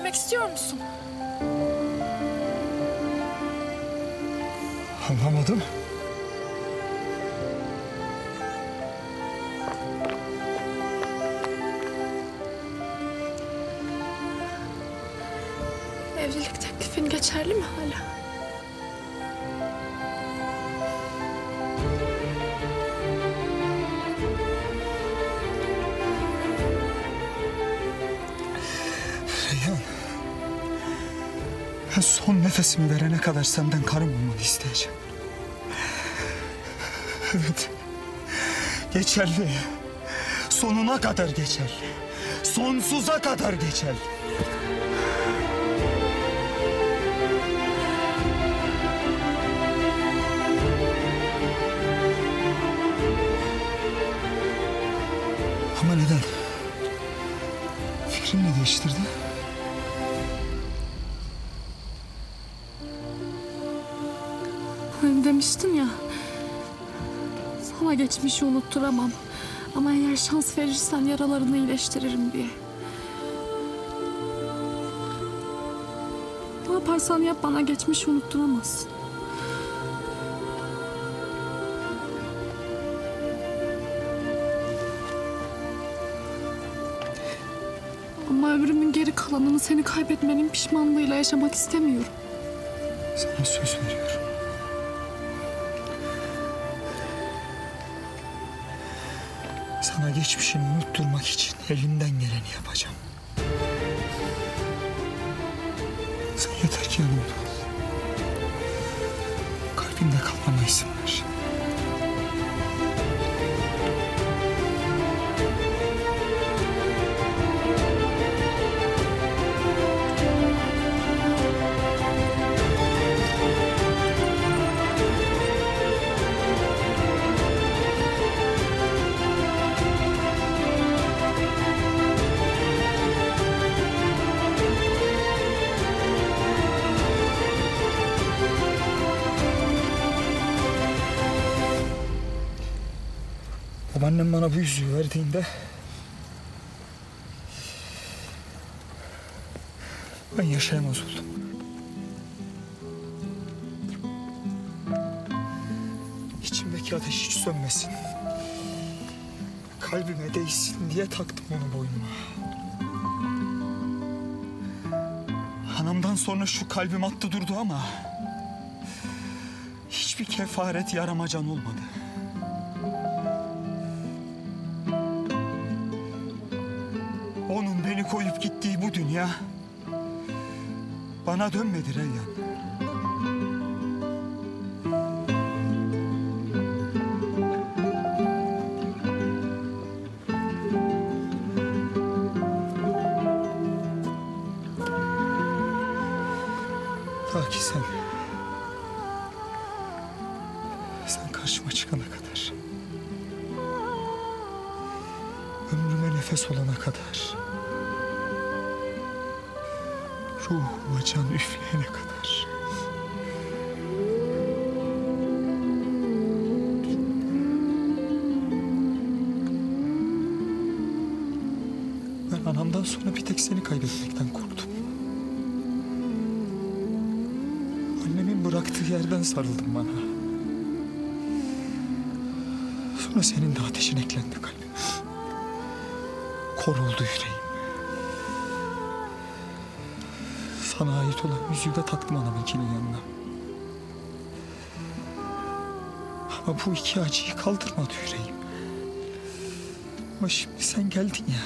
Evlenmek istiyor musun? Anlamadım. Evlilik teklifin geçerli mi hala? Son nefesimi verene kadar senden karım olmanı isteyeceğim. Evet. Geçerli. Sonuna kadar geçerli. Sonsuza kadar geçerli. Geçmişi unutturamam. Ama eğer şans verirsen yaralarını iyileştiririm diye. Ne yaparsan yap bana geçmişi unutturamazsın. Ama ömrümün geri kalanını seni kaybetmenin pişmanlığıyla yaşamak istemiyorum. Sana söz veriyorum. Sana geçmişini unutturmak için elimden geleni yapacağım. Sen yeter ki yanımda ol. Kalbimde kalmama izin. Bana bu yüzüğü verdiğinde ben yaşayamaz oldum. İçimdeki ateş hiç sönmesin. Kalbime değsin diye taktım onu boynuma. Anamdan sonra şu kalbim attı durdu ama hiçbir kefaret yaramacan olmadı. Bana dönmedi Reyyan. Sonra senin de ateşin eklendi kalbime. Kor oldu yüreğim. Sana ait olan yüzüğü de taktım anamınkinin yanına. Ama bu iki acıyı kaldırmadı yüreğim. Ama şimdi sen geldin ya.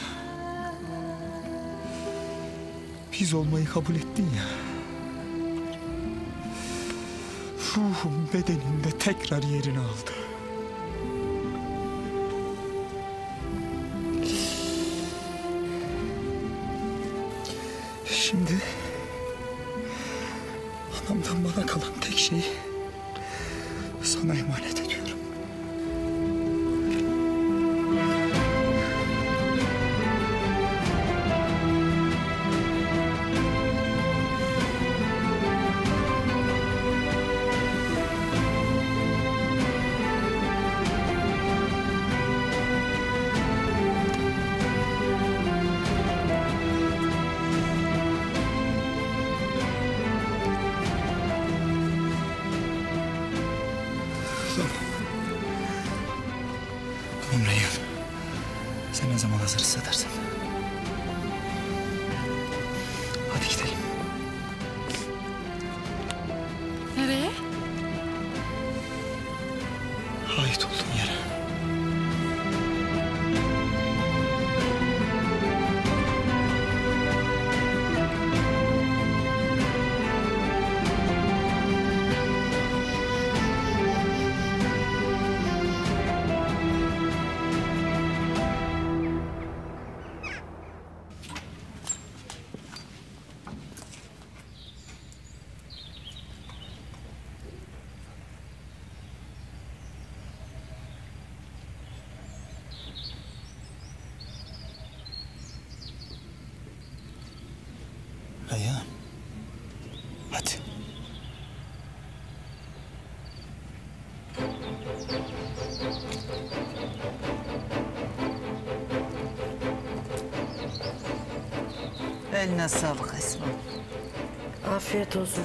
Biz olmayı kabul ettin ya. Ruhum bedenimde tekrar yerini aldı. Sağlık Esma. Afiyet olsun.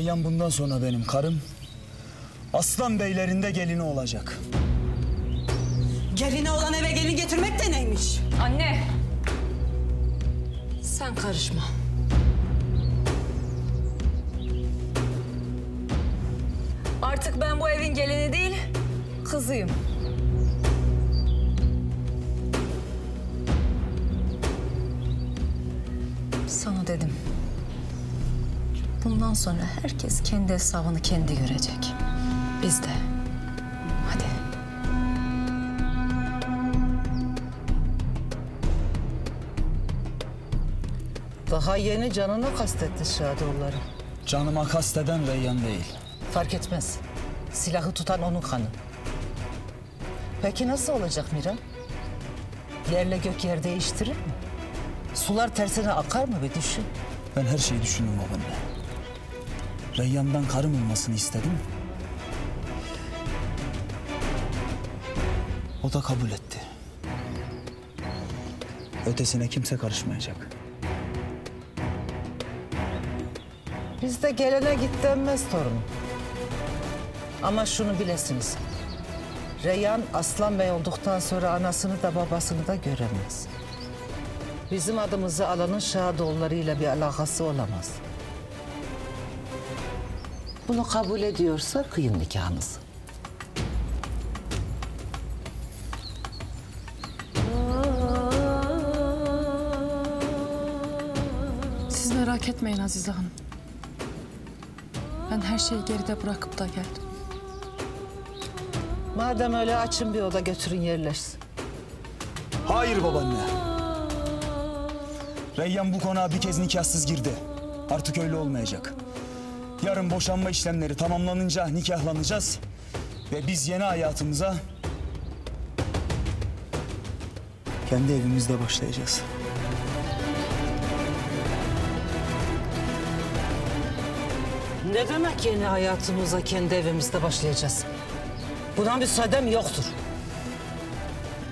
Reyyan bundan sonra benim karım. Aslan beylerinde gelini olacak. Gelini olan eve gelin getirmek de neymiş? Anne. Sen karışma. Sonra herkes kendi hesabını kendi görecek. Biz de. Hadi. Daha yeni canını kastetti Şadoğulları. Canıma kasteden Reyyan değil. Fark etmez. Silahı tutan onun kanı. Peki nasıl olacak Mira? Yerle gök yer değiştirir mi? Sular tersine akar mı bir düşün. Ben her şeyi düşündüm babaanne. Reyyan'dan karım olmasını istedim. O da kabul etti. Ötesine kimse karışmayacak. Bizde gelene git denmez torunum. Ama şunu bilesiniz. Reyhan Aslan Bey olduktan sonra anasını da babasını da göremez. Bizim adımızı alanın Şadoğulları'yla bir alakası olamaz. Bunu kabul ediyorsa kıyın nikahınızı. Siz merak etmeyin Azize Hanım. Ben her şeyi geride bırakıp da geldim. Madem öyle açın bir oda götürün yerleşsin. Hayır babaanne. Reyyan bu konağa bir kez nikahsız girdi. Artık öyle olmayacak. Yarın boşanma işlemleri tamamlanınca nikahlanacağız. Ve biz yeni hayatımıza kendi evimizde başlayacağız. Ne demek yeni hayatımıza kendi evimizde başlayacağız? Buna müsaadem yoktur.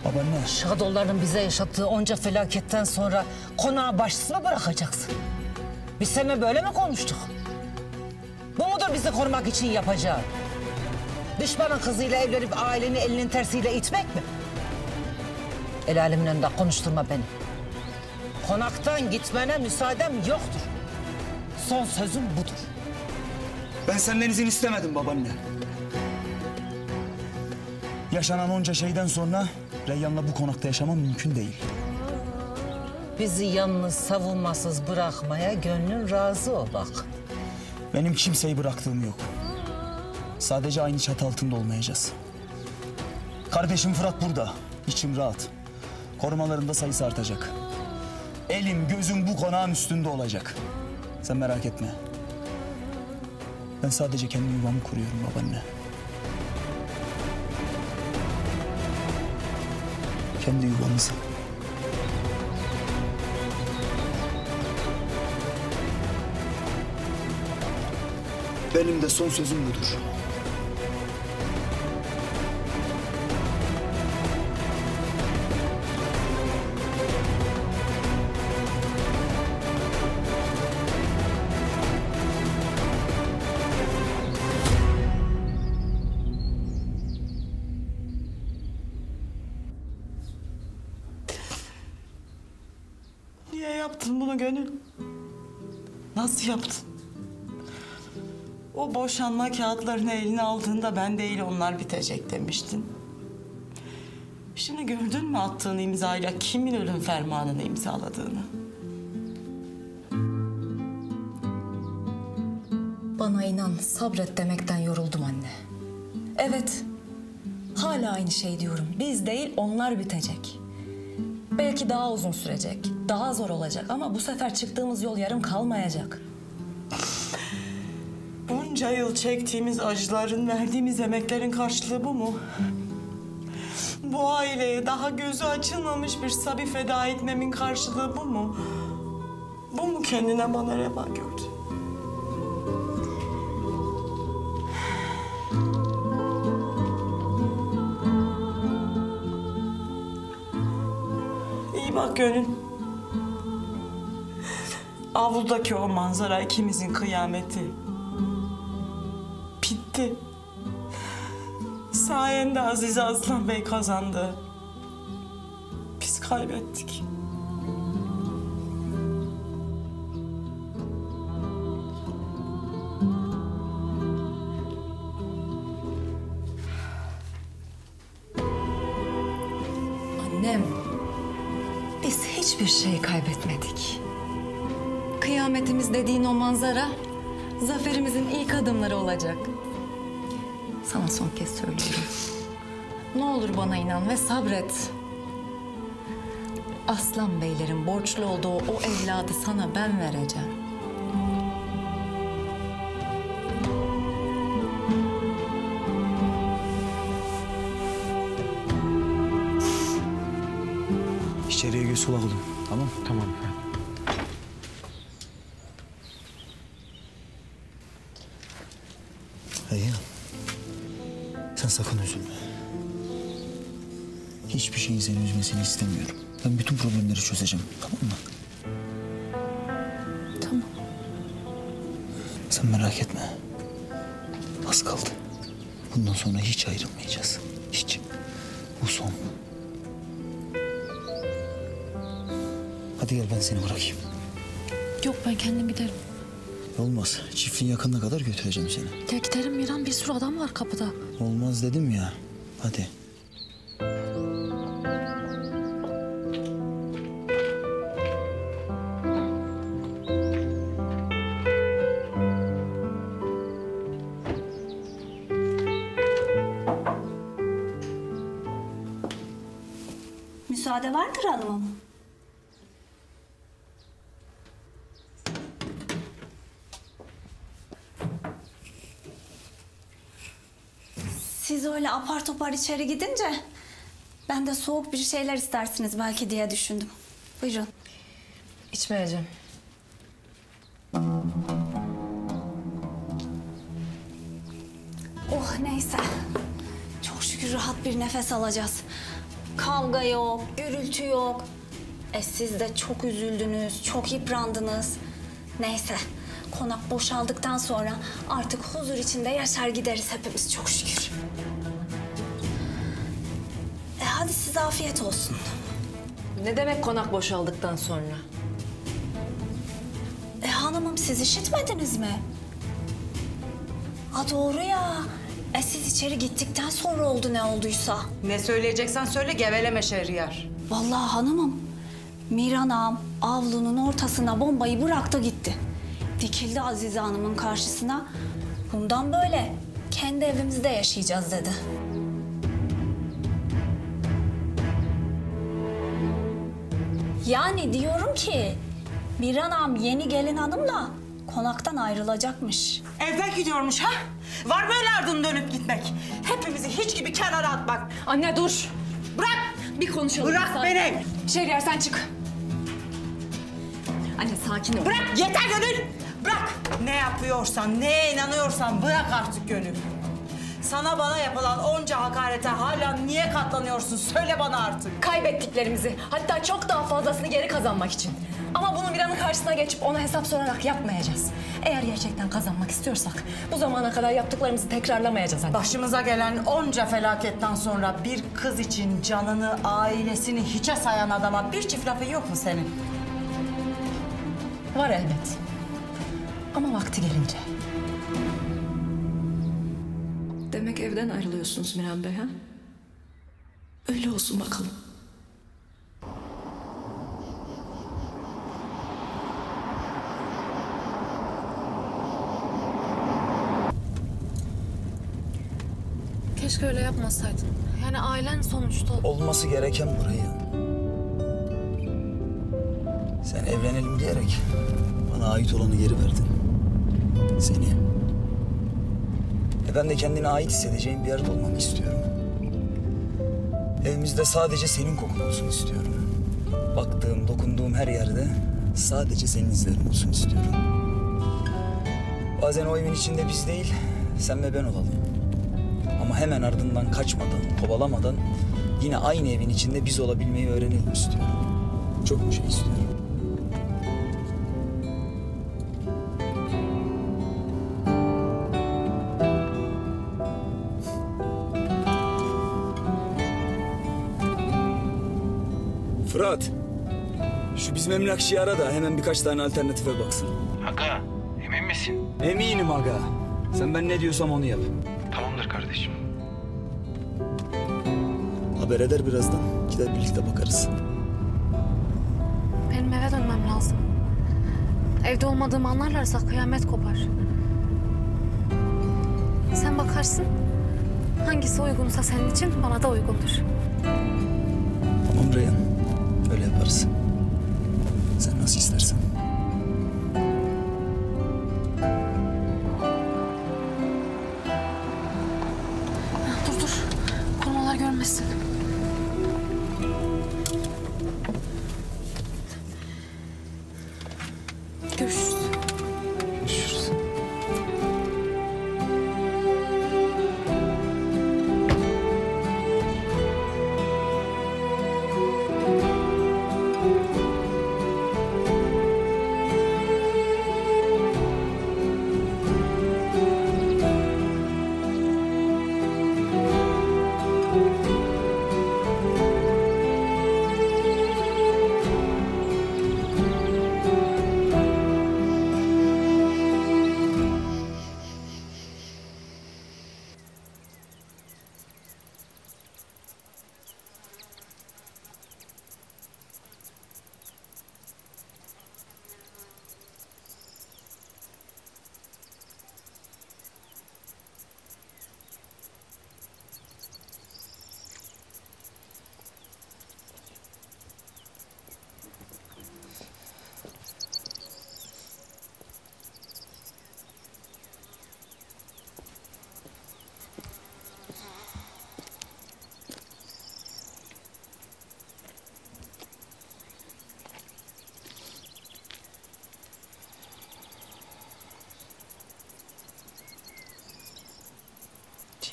Babaanne. Şadoğulların bize yaşattığı onca felaketten sonra konağı başsız mı bırakacaksın? Biz seninle böyle mi konuştuk? Mudur bizi korumak için yapacağın? Düşmanın kızıyla evlenip aileni elinin tersiyle itmek mi? El alemin önünde konuşturma beni. Konaktan gitmene müsaadem yoktur. Son sözüm budur. Ben senden izin istemedim babaanne. Yaşanan onca şeyden sonra Reyyan'la bu konakta yaşamam mümkün değil. Bizi yalnız savunmasız bırakmaya gönlün razı ol bak. Benim kimseyi bıraktığım yok. Sadece aynı çatı altında olmayacağız. Kardeşim Fırat burada. İçim rahat. Korumalarında sayısı artacak. Elim gözüm bu konağın üstünde olacak. Sen merak etme. Ben sadece kendi yuvamı kuruyorum babaanne. Kendi yuvamızı. Benim de son sözüm budur. Boşanma kağıtlarını eline aldığında ben değil onlar bitecek demiştin. Şimdi gördün mü attığın imzayla kimin ölüm fermanını imzaladığını? Bana inan sabret demekten yoruldum anne. Evet. Hala aynı şey diyorum. Biz değil onlar bitecek. Belki daha uzun sürecek. Daha zor olacak ama bu sefer çıktığımız yol yarım kalmayacak. Bunca yıl çektiğimiz acıların, verdiğimiz emeklerin karşılığı bu mu? Bu aileye daha gözü açılmamış bir sabi feda etmemin karşılığı bu mu? Bu mu kendine bana reva gördü? İyi bak Gönül. Avluldaki o manzara ikimizin kıyameti. Bitti. Sayende Azize Aslan Bey kazandı. Biz kaybettik. Annem, biz hiçbir şey kaybetmedik. Kıyametimiz dediğin o manzara, zaferimizin ilk adımları olacak. Sana son kez söylüyorum. Ne olur bana inan ve sabret. Aslan beylerin borçlu olduğu o evladı sana ben vereceğim. İçeriye göz kulak olun. Tamam Tamam istemiyorum. Ben bütün problemleri çözeceğim. Tamam mı? Tamam. Sen merak etme. Az kaldı. Bundan sonra hiç ayrılmayacağız. Hiç. Bu son. Hadi gel ben seni bırakayım. Yok ben kendim giderim. Olmaz. Çiftliğin yakınına kadar götüreceğim seni. Ya giderim Miran bir sürü adam var kapıda. Olmaz dedim ya. Hadi. Topar içeri gidince ben de soğuk bir şeyler istersiniz belki diye düşündüm. Buyurun. İçmeyeceğim. Oh neyse. Çok şükür rahat bir nefes alacağız. Kavga yok, gürültü yok. E siz de çok üzüldünüz, çok yıprandınız. Neyse, konak boşaldıktan sonra artık huzur içinde yaşar gideriz hepimiz çok şükür. Size afiyet olsun. Ne demek konak boşaldıktan sonra? E hanımım siz işitmediniz mi? Ha doğru ya. E siz içeri gittikten sonra oldu ne olduysa. Ne söyleyeceksen söyle geveleme Şehriyar. Vallahi hanımım. Miran ağam avlunun ortasına bombayı bıraktı gitti. Dikildi Azize Hanım'ın karşısına. Bundan böyle kendi evimizde yaşayacağız dedi. Yani diyorum ki Miran ağam yeni gelin hanımla konaktan ayrılacakmış. Evden gidiyormuş ha? Var mı öyle ardını dönüp gitmek? Hepimizi hiç gibi kenara atmak. Anne dur. Bırak! Bir konuşalım. Bırak Sakin. beni! Şehriyar sen çık. Anne sakin ol. Bırak! Yeter Gönül! Bırak! Ne yapıyorsan, neye inanıyorsan bırak artık Gönül. Sana bana yapılan onca hakarete hala niye katlanıyorsun? Söyle bana artık. Kaybettiklerimizi, hatta çok daha fazlasını geri kazanmak için. Ama bunu Miran'ın karşısına geçip ona hesap sorarak yapmayacağız. Eğer gerçekten kazanmak istiyorsak bu zamana kadar yaptıklarımızı tekrarlamayacağız anne. Başımıza gelen onca felaketten sonra bir kız için canını, ailesini hiçe sayan adama bir çift lafı yok mu senin? Var elbet. Ama vakti gelince. Demek evden ayrılıyorsunuz Miran Bey ha? Öyle olsun bakalım. Keşke öyle yapmasaydın. Yani ailen sonuçta. Olması gereken burayı. Sen evlenelim diyerek bana ait olanı geri verdin. Seni. E ben de kendine ait hissedeceğim bir yerde olmak istiyorum. Evimizde sadece senin kokun olsun istiyorum. Baktığım, dokunduğum her yerde sadece senin izlerin olsun istiyorum. Bazen o evin içinde biz değil, sen ve ben olalım. Ama hemen ardından kaçmadan, kovalamadan yine aynı evin içinde biz olabilmeyi öğrenelim istiyorum. Çok bir şey istiyorum. Bizim emlakçıyı ara da hemen birkaç tane alternatife baksın. Aga, emin misin? Eminim aga. Sen ben ne diyorsam onu yap. Tamamdır kardeşim. Haber eder birazdan. Gider birlikte bakarız. Benim eve dönmem lazım. Evde olmadığımı anlarlarsa kıyamet kopar. Sen bakarsın. Hangisi uygunsa senin için bana da uygundur. Tamam Reyhan. Öyle yaparız.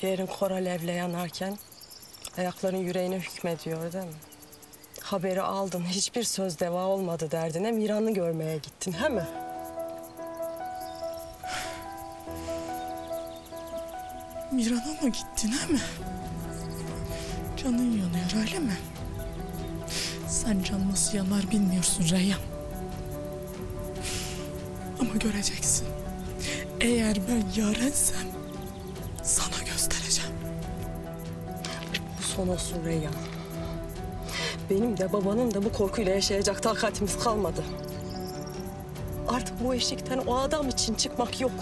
Ciğerin kor alevle yanarken ayakların yüreğine hükmediyor değil mi? Haberi aldın, hiçbir söz deva olmadı derdine Miran'ı görmeye gittin, he mi? Miran'a mı gittin he mi? Canın yanıyor öyle mi? Sen can nasıl yanar bilmiyorsun Reyhan. Ama göreceksin. Eğer ben yarensem Son olsun Reyyan. Benim de babanın da bu korkuyla yaşayacak takatimiz kalmadı. Artık bu eşikten o adam için çıkmak yok.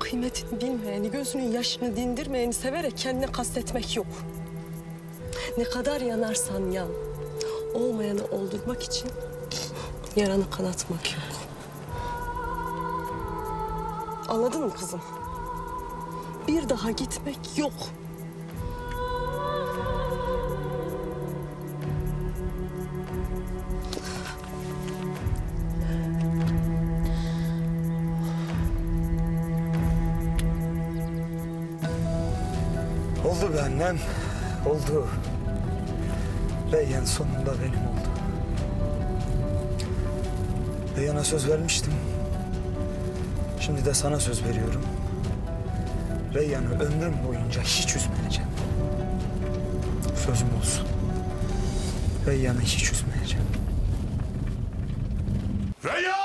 Kıymetini bilmeyeni, gözünün yaşını dindirmeyeni severek kendine kastetmek yok. Ne kadar yanarsan yan, olmayanı oldurmak için yaranı kanatmak yok. Anladın mı kızım? Bir daha gitmek yok. Oldu be. Oldu. Reyyan sonunda benim oldu. Reyyan'a söz vermiştim. Şimdi de sana söz veriyorum. Reyyan'ı ömrüm boyunca hiç üzmeyeceğim. Sözüm olsun. Reyyan'ı hiç üzmeyeceğim. Reyhan!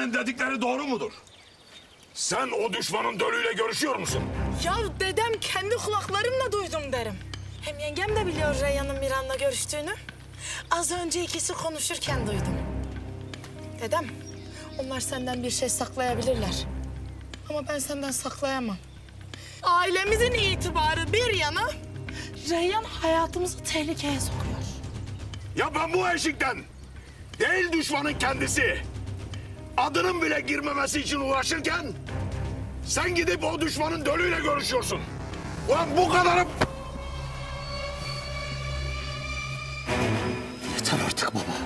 Yaranın dedikleri doğru mudur? Sen o düşmanın dölüyle görüşüyor musun? Ya dedem kendi kulaklarımla duydum derim. Hem yengem de biliyor Reyhan'ın Miran'la görüştüğünü. Az önce ikisi konuşurken duydum. Dedem, onlar senden bir şey saklayabilirler. Ama ben senden saklayamam. Ailemizin itibarı bir yana, Reyhan hayatımızı tehlikeye sokuyor. Ya ben bu eşikten değil düşmanın kendisi adının bile girmemesi için uğraşırken sen gidip o düşmanın dölüyle görüşüyorsun. Ulan bu kadarı... Yeter artık baba.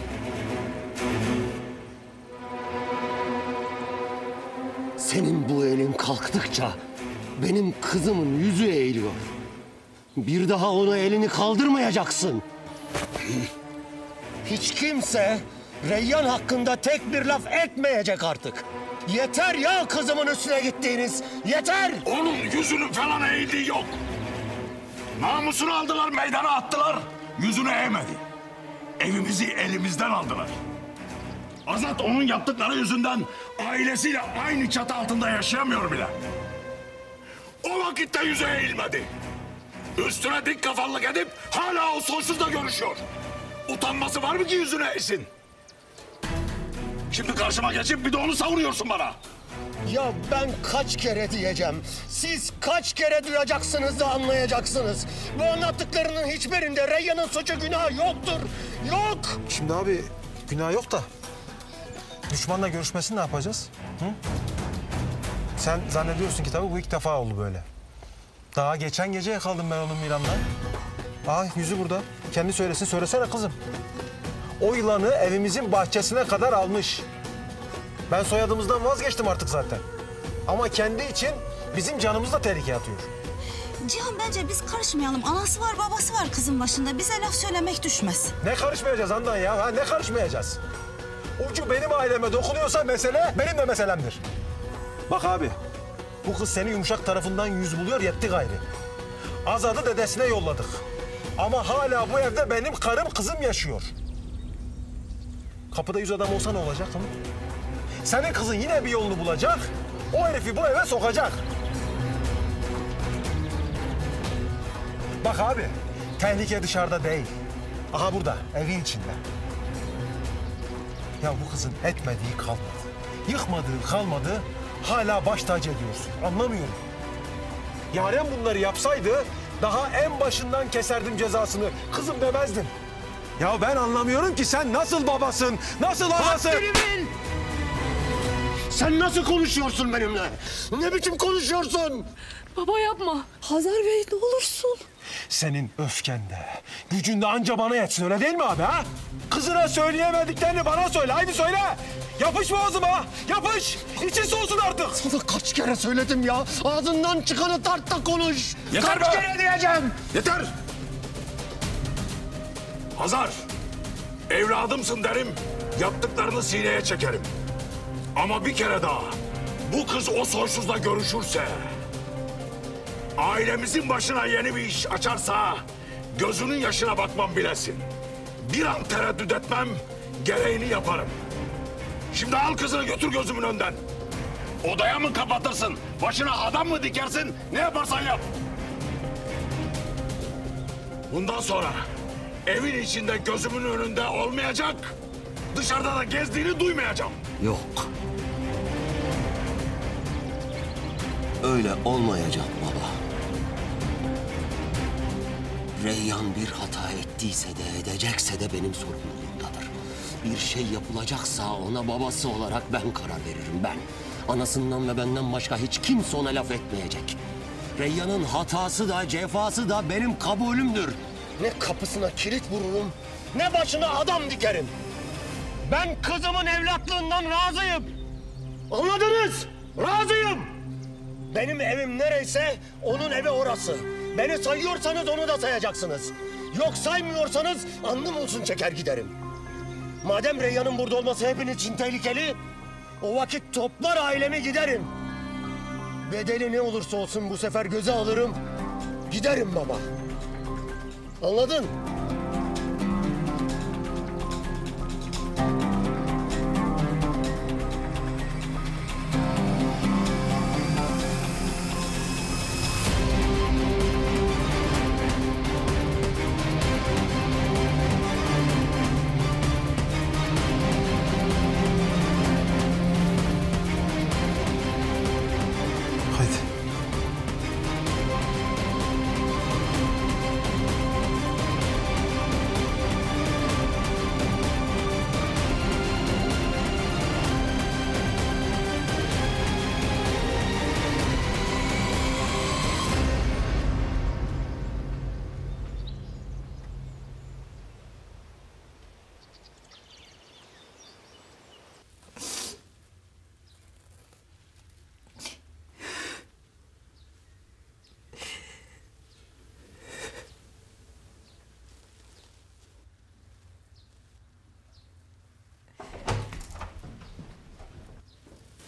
Senin bu elin kalktıkça benim kızımın yüzü eğiliyor. Bir daha ona elini kaldırmayacaksın. Hiç kimse Reyyan hakkında tek bir laf etmeyecek artık. Yeter ya kızımın üstüne gittiğiniz. Yeter! Onun yüzünün falan eğildiği yok. Namusunu aldılar meydana attılar. Yüzünü eğmedi. Evimizi elimizden aldılar. Azat onun yaptıkları yüzünden ailesiyle aynı çatı altında yaşayamıyor bile. O vakitte yüzü eğilmedi. Üstüne dik kafallık edip hala o soysuzla görüşüyor. Utanması var mı ki yüzüne eğsin? Şimdi karşıma geçip bir de onu savuruyorsun bana. Ya ben kaç kere diyeceğim. Siz kaç kere duyacaksınız da anlayacaksınız. Bu anlattıklarının hiçbirinde Reyyan'ın suçu günahı yoktur. Yok. Şimdi abi günah yok da düşmanla görüşmesini ne yapacağız? Hı? Sen zannediyorsun ki tabii bu ilk defa oldu böyle. Daha geçen gece yakaladım ben onun Miran'la. Aa yüzü burada. Kendi söylesin söylesene kızım. O yılanı evimizin bahçesine kadar almış. Ben soyadımızdan vazgeçtim artık zaten. Ama kendi için bizim canımızı da tehlikeye atıyor. Cihan bence biz karışmayalım. Anası var babası var kızın başında. Bize laf söylemek düşmez. Ne karışmayacağız Handan ya? Ha, ne karışmayacağız? Ucu benim aileme dokunuyorsa mesele benim de meselemdir. Bak abi, bu kız seni yumuşak tarafından yüz buluyor yetti gayri. Azad'ı dedesine yolladık. Ama hala bu evde benim karım kızım yaşıyor. Kapıda yüz adam olsa ne olacak hanım? Senin kızın yine bir yolunu bulacak, o herifi bu eve sokacak. Bak abi, tehlike dışarıda değil. Aha burada, evin içinde. Ya bu kızın etmediği kalmadı. Yıkmadığı kalmadı, hala baş tacı ediyorsun. Anlamıyorum. Yaren bunları yapsaydı daha en başından keserdim cezasını. Kızım demezdim. Ya ben anlamıyorum ki sen nasıl babasın, nasıl anasın? Sen nasıl konuşuyorsun benimle? Ne biçim konuşuyorsun? Baba yapma. Hazar Bey ne olursun. Senin öfkende, gücünde anca bana yetsin öyle değil mi abi ha? Kızına söyleyemediklerini bana söyle, haydi söyle. Yapış boğazıma, yapış. İçin soğusun artık. Sana kaç kere söyledim ya. Ağzından çıkanı tart da konuş. Yeter kaç be! kere diyeceğim. Yeter! Hazar, evladımsın derim, yaptıklarını sineye çekerim. Ama bir kere daha Bu kız o soysuzla görüşürse... ...ailemizin başına yeni bir iş açarsa... ...gözünün yaşına bakmam bilesin. Bir an tereddüt etmem, gereğini yaparım. Şimdi al kızını götür gözümün önden. Odaya mı kapatırsın, başına adam mı dikersin, ne yaparsan yap. Bundan sonra evin içinde gözümün önünde olmayacak, dışarıda da gezdiğini duymayacağım. Yok. Öyle olmayacak baba. Reyyan bir hata ettiyse de edecekse de benim sorumluluğumdadır. Bir şey yapılacaksa ona babası olarak ben karar veririm ben. Anasından ve benden başka hiç kimse ona laf etmeyecek. Reyyan'ın hatası da cefası da benim kabulümdür. Ne kapısına kilit vururum, ne başına adam dikerim. Ben kızımın evlatlığından razıyım. Anladınız? Razıyım. Benim evim nereyse onun evi orası. Beni sayıyorsanız onu da sayacaksınız. Yok saymıyorsanız alnım olsun çeker giderim. Madem Reyyan'ın burada olması hepiniz için tehlikeli... ...o vakit toplar ailemi giderim. Bedeli ne olursa olsun bu sefer göze alırım. Giderim baba. Anladın?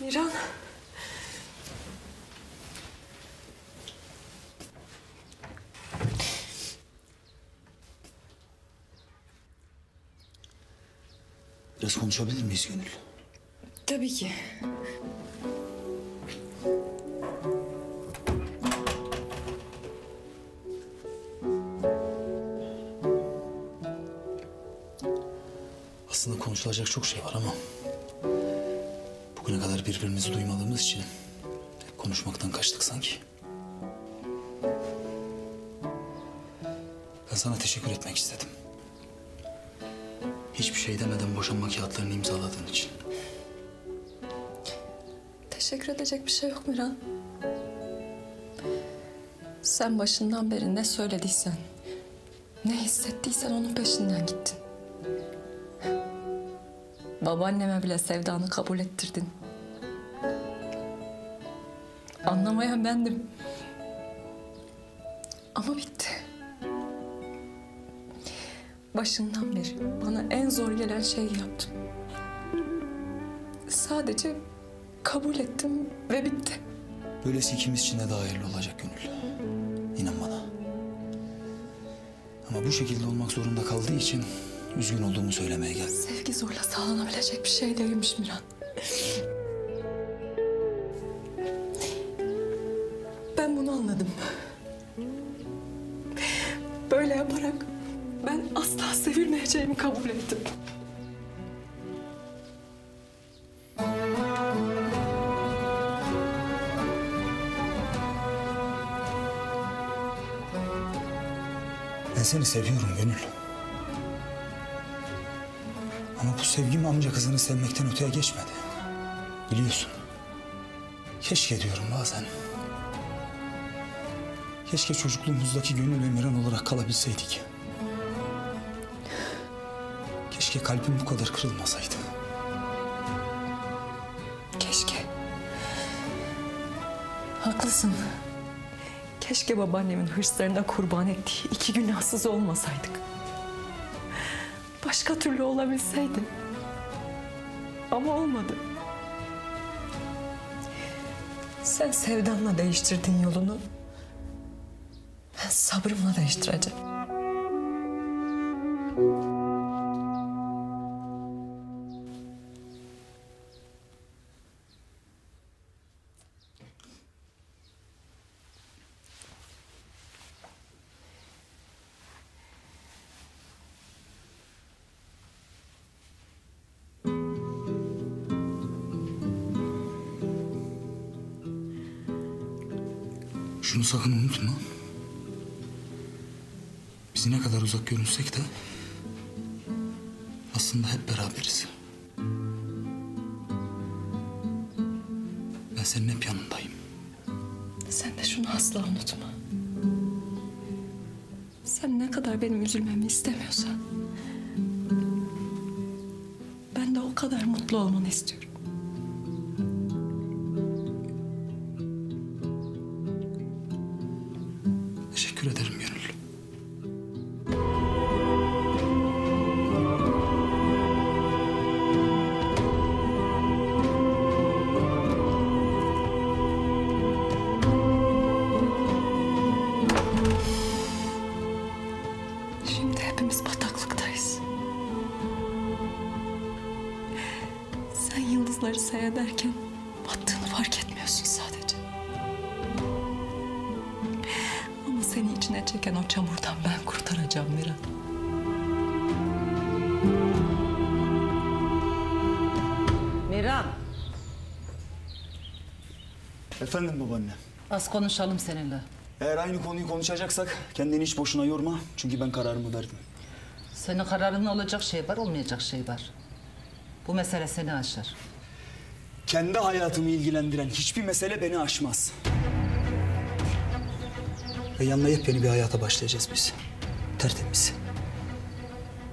Miran. Biraz konuşabilir miyiz Gönül? Tabii ki. Aslında konuşulacak çok şey var ama... birbirimizi duymadığımız için... konuşmaktan kaçtık sanki. Ben sana teşekkür etmek istedim. Hiçbir şey demeden boşanma kağıtlarını imzaladığın için. Teşekkür edecek bir şey yok Miran. Sen başından beri ne söylediysen, ne hissettiysen onun peşinden gittin. Babaanneme bile sevdanı kabul ettirdin. Anlamayan bendim. Ama bitti. Başından beri bana en zor gelen şeyi yaptım. Sadece kabul ettim ve bitti. Böylesi ikimiz için de daha hayırlı olacak Gönül. İnan bana. Ama bu şekilde olmak zorunda kaldığı için üzgün olduğumu söylemeye geldim. Sevgi zorla sağlanabilecek bir şey değilmiş Miran. Seviyorum Gönül. Ama bu sevgim amca kızını sevmekten öteye geçmedi. Biliyorsun. Keşke diyorum bazen. Keşke çocukluğumuzdaki Gönül ve Miran olarak kalabilseydik. Keşke kalbim bu kadar kırılmasaydı. Keşke. Haklısın. Keşke babaannemin hırslarına kurban ettiği iki günahsız olmasaydık. Başka türlü olabilseydi. Ama olmadı. Sen sevdanla değiştirdin yolunu. Ben sabrımla değiştireceğim. Sakın unutma. Biz ne kadar uzak görünsek de aslında hep beraberiz. Ben senin hep yanındayım. Sen de şunu asla unutma. Sen ne kadar benim üzülmemi istemiyorsan... ...ben de o kadar mutlu olmanı istiyorum. Efendim babaanne. az konuşalım seninle. Eğer aynı konuyu konuşacaksak kendini hiç boşuna yorma. Çünkü ben kararımı verdim. Senin kararında olacak şey var, olmayacak şey var. Bu mesele seni aşar. Kendi hayatımı ilgilendiren hiçbir mesele beni aşmaz. Ve yanına yepyeni bir hayata başlayacağız biz. Tertemiz.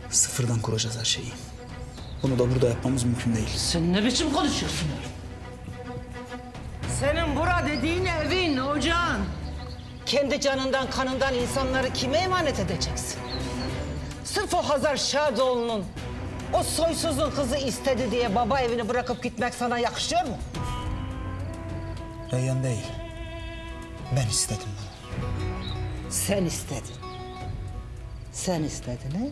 Sıfırdan kuracağız her şeyi. Bunu da burada yapmamız mümkün değil. Sen ne biçim konuşuyorsun dediğin evin, ocağın. Kendi canından, kanından insanları kime emanet edeceksin? Sırf o Hazar Şadoğlu'nun o soysuzun kızı istedi diye baba evini bırakıp gitmek sana yakışıyor mu? Reyyan değil. Ben istedim bunu. Sen istedin. Sen istedin he?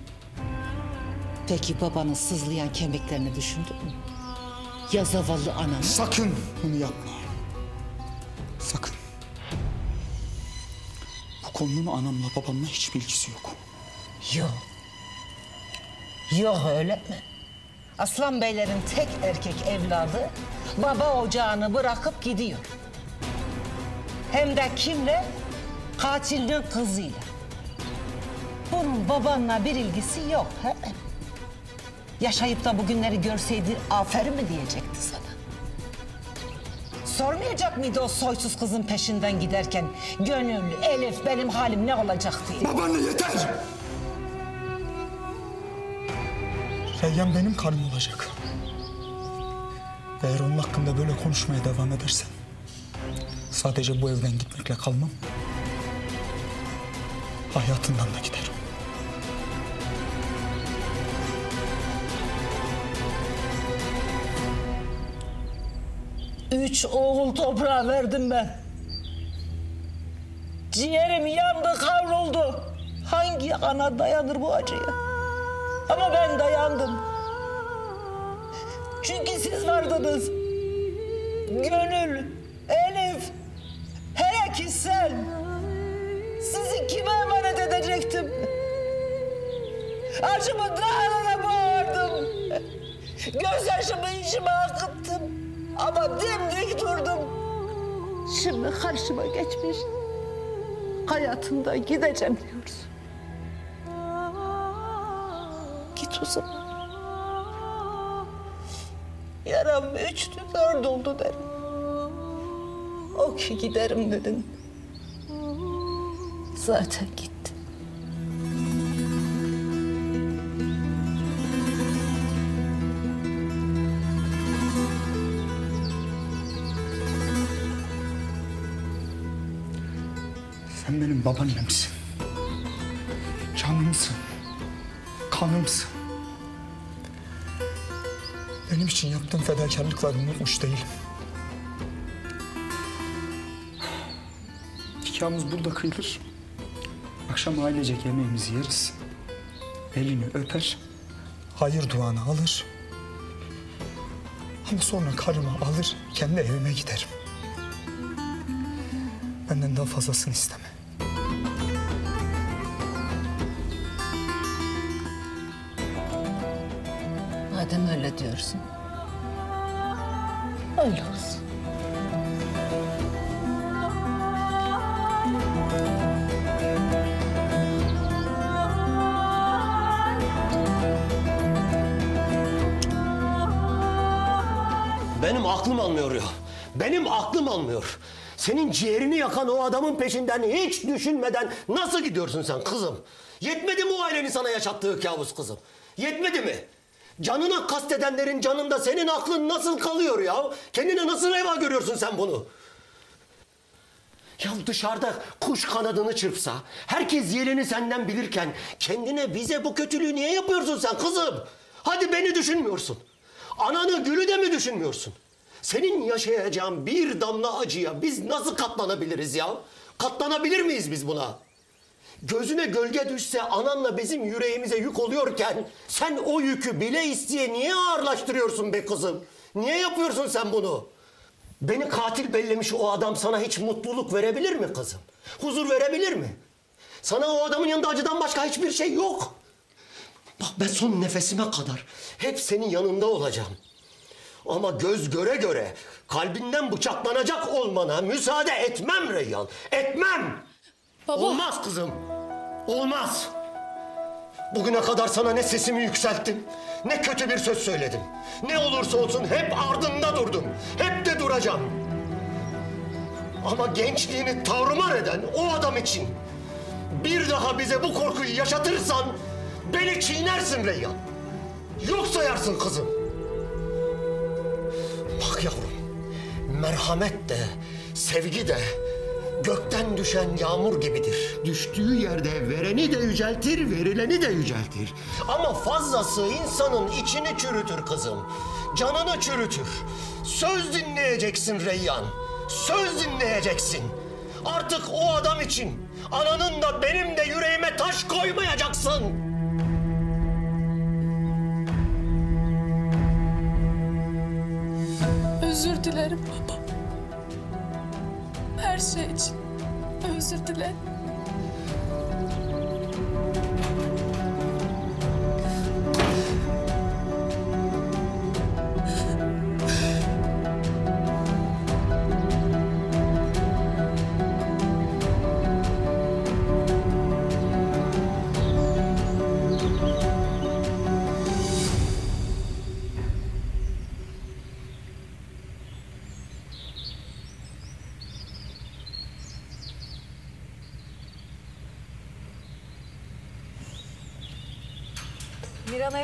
Peki babanın sızlayan kemiklerini düşündün mü? Ya zavallı ananı? Sakın bunu yapma. Konunun anamla babamla hiçbir ilgisi yok. Yok. Yok öyle mi? Aslan Beylerin tek erkek evladı baba ocağını bırakıp gidiyor. Hem de kimle? Katilin kızıyla. Bunun babanla bir ilgisi yok. He? Yaşayıp da bugünleri görseydi aferin mi diyecekti sana? Sormayacak mıydı o soysuz kızın peşinden giderken? Gönül, Elif benim halim ne olacak diye. Babaanne yeter! Reyyan benim karım olacak. Eğer onun hakkında böyle konuşmaya devam edersen... ...sadece bu evden gitmekle kalmam. Hayatından da giderim. Üç oğul toprağa verdim ben. Ciğerim yandı, kavruldu. Hangi ana dayanır bu acıya? Ama ben dayandım. Çünkü siz vardınız. Gönül, Elif, hele sen. Sizi kime emanet edecektim? Acımı dağlara bağırdım. Gözyaşımı içime akıttım. Ama dimdik durdum. Şimdi karşıma geçmiş. Hayatında gideceğim diyorsun. Git o zaman. Yaram üçtü dört oldu derim. O ki giderim dedin. Zaten gitti. Benim babaannemsin. Canımsın. Kanımsın. Benim için yaptığın fedakarlıkları unutmuş değilim. nikahımız burada kıyılır. Akşam ailecek yemeğimizi yeriz. Elini öper. Hayır duanı alır. Ama sonra karımı alır, kendi evime giderim. Benden daha fazlasını isteme. Diyorsun. Öyle olsun. Benim aklım almıyor ya. Benim aklım almıyor. Senin ciğerini yakan o adamın peşinden hiç düşünmeden nasıl gidiyorsun sen kızım? Yetmedi mi o ailenin sana yaşattığı kabus kızım? Yetmedi mi? Canına kastedenlerin canında senin aklın nasıl kalıyor ya? Kendine nasıl reva görüyorsun sen bunu? Ya dışarıda kuş kanadını çırpsa, herkes yerini senden bilirken kendine bize bu kötülüğü niye yapıyorsun sen kızım? Hadi beni düşünmüyorsun. Ananı gülü de mi düşünmüyorsun? Senin yaşayacağın bir damla acıya biz nasıl katlanabiliriz ya? Katlanabilir miyiz biz buna? Gözüne gölge düşse ananla bizim yüreğimize yük oluyorken sen o yükü bile isteye niye ağırlaştırıyorsun be kızım? Niye yapıyorsun sen bunu? Beni katil bellemiş o adam sana hiç mutluluk verebilir mi kızım? Huzur verebilir mi? Sana o adamın yanında acıdan başka hiçbir şey yok. Bak ben son nefesime kadar hep senin yanında olacağım. Ama göz göre göre kalbinden bıçaklanacak olmana müsaade etmem Reyhan. Etmem. Olmaz kızım. Olmaz. Bugüne kadar sana ne sesimi yükselttim, ne kötü bir söz söyledim. Ne olursa olsun hep ardında durdum. Hep de duracağım. Ama gençliğini tarumar eden o adam için bir daha bize bu korkuyu yaşatırsan beni çiğnersin Reyyan. Yok sayarsın kızım. Bak yavrum, merhamet de, sevgi de gökten düşen yağmur gibidir. Düştüğü yerde vereni de yüceltir, verileni de yüceltir. Ama fazlası insanın içini çürütür kızım. Canını çürütür. Söz dinleyeceksin Reyyan. Söz dinleyeceksin. Artık o adam için ananın da benim de yüreğime taş koymayacaksın. Özür dilerim baba. Her şey için özür dilerim.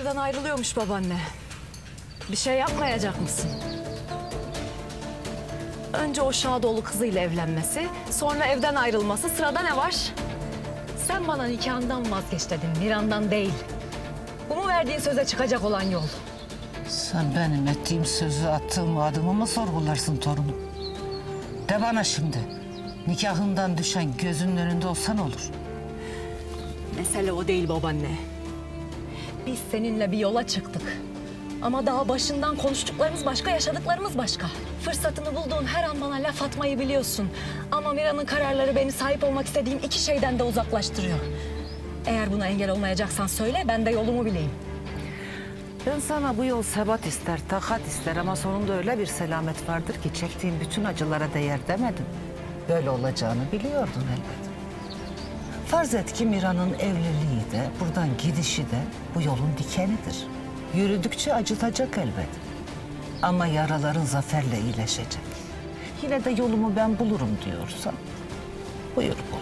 Evden ayrılıyormuş babaanne. Bir şey yapmayacak mısın? Önce o Şadoğlu kızıyla evlenmesi, sonra evden ayrılması. Sırada ne var? Sen bana nikahından vazgeç dedin, Miran'dan değil. Bu mu verdiğin söze çıkacak olan yol? Sen benim ettiğim sözü attığım adımı mı sorgularsın torunum? De bana şimdi. Nikahından düşen gözünün önünde olsan olur. Mesele o değil babaanne. Biz seninle bir yola çıktık. Ama daha başından konuştuklarımız başka, yaşadıklarımız başka. Fırsatını bulduğun her an bana laf atmayı biliyorsun. Ama Mira'nın kararları beni sahip olmak istediğim iki şeyden de uzaklaştırıyor. Eğer buna engel olmayacaksan söyle, ben de yolumu bileyim. Ben sana bu yol sebat ister, takat ister ama sonunda öyle bir selamet vardır ki çektiğin bütün acılara değer demedim. Böyle olacağını biliyordun elbet. Farz et ki Mira'nın evliliği de, buradan gidişi de bu yolun dikenidir. Yürüdükçe acıtacak elbet. Ama yaraların zaferle iyileşecek. Yine de yolumu ben bulurum diyorsan, buyur bul.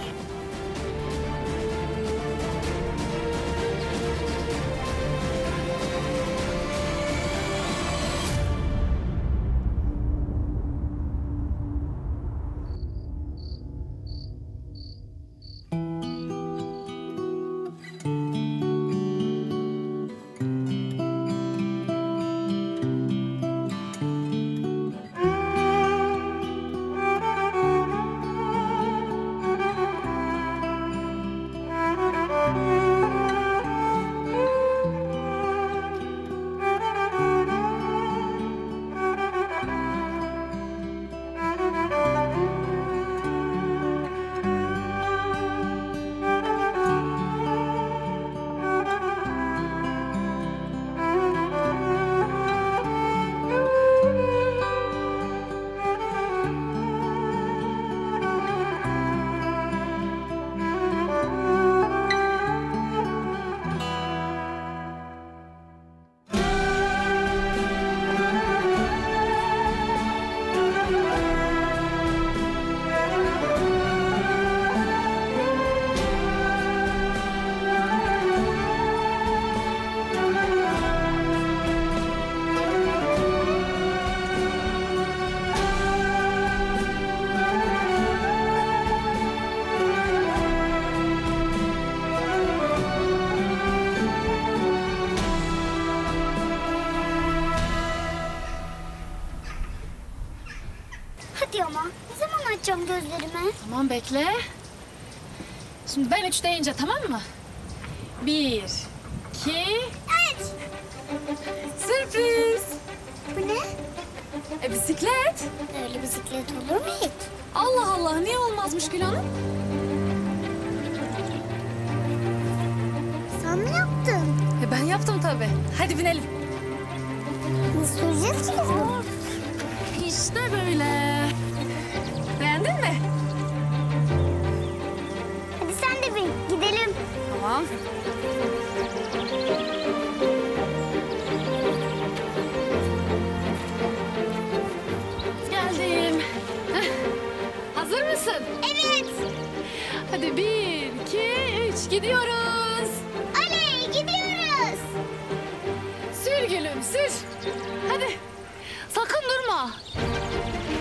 Bekle. Şimdi ben üç deyince tamam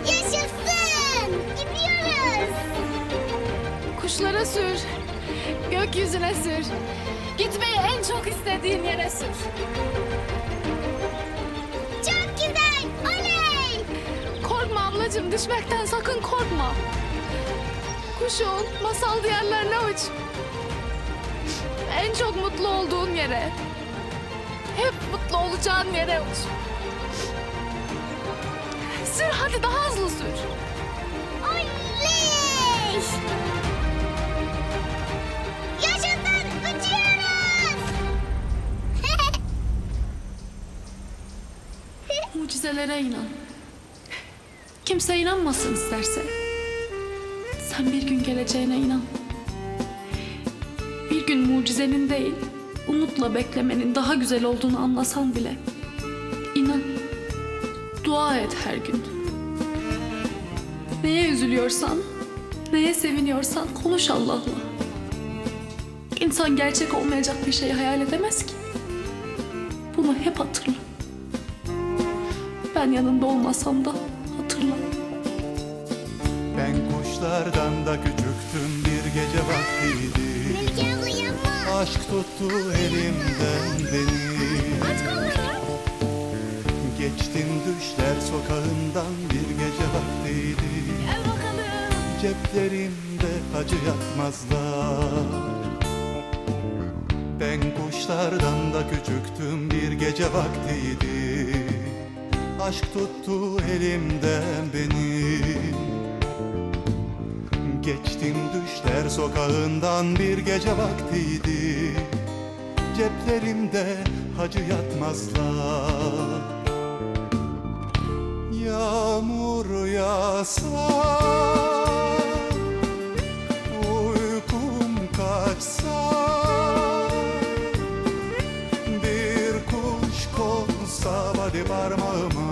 Yaşasın. Gidiyoruz. Kuşlara sür. Gökyüzüne sür. Gitmeyi en çok istediğin yere sür. Çok güzel. Oley. Korkma ablacığım düşmekten sakın korkma. Kuşum masal diyarlarına uç. En çok mutlu olduğun yere. Hep mutlu olacağın yere uç. Sür hadi daha hızlı sür. Oley! Yaşasın uçuyoruz. Mucizelere inan. Kimse inanmasın isterse. Sen bir gün geleceğine inan. Bir gün mucizenin değil, umutla beklemenin daha güzel olduğunu anlasan bile. inan. Dua et her gün. Neye üzülüyorsan, neye seviniyorsan konuş Allah'la. İnsan gerçek olmayacak bir şey hayal edemez ki. Bunu hep hatırla. Ben yanında olmasam da hatırla. Ben kuşlardan da küçüktüm bir gece vaktiydi Aşk tuttu elimden beni düşler sokağından bir gece vaktiydi. Ceplerimde acı yatmazlar. Ben kuşlardan da küçüktüm bir gece vaktiydi. Aşk tuttu elimden beni. Geçtim düşler sokağından bir gece vaktiydi. Ceplerimde hacı yatmazlar Yağmur yağsa Uykum kaçsa Bir kuş konsa hadi parmağıma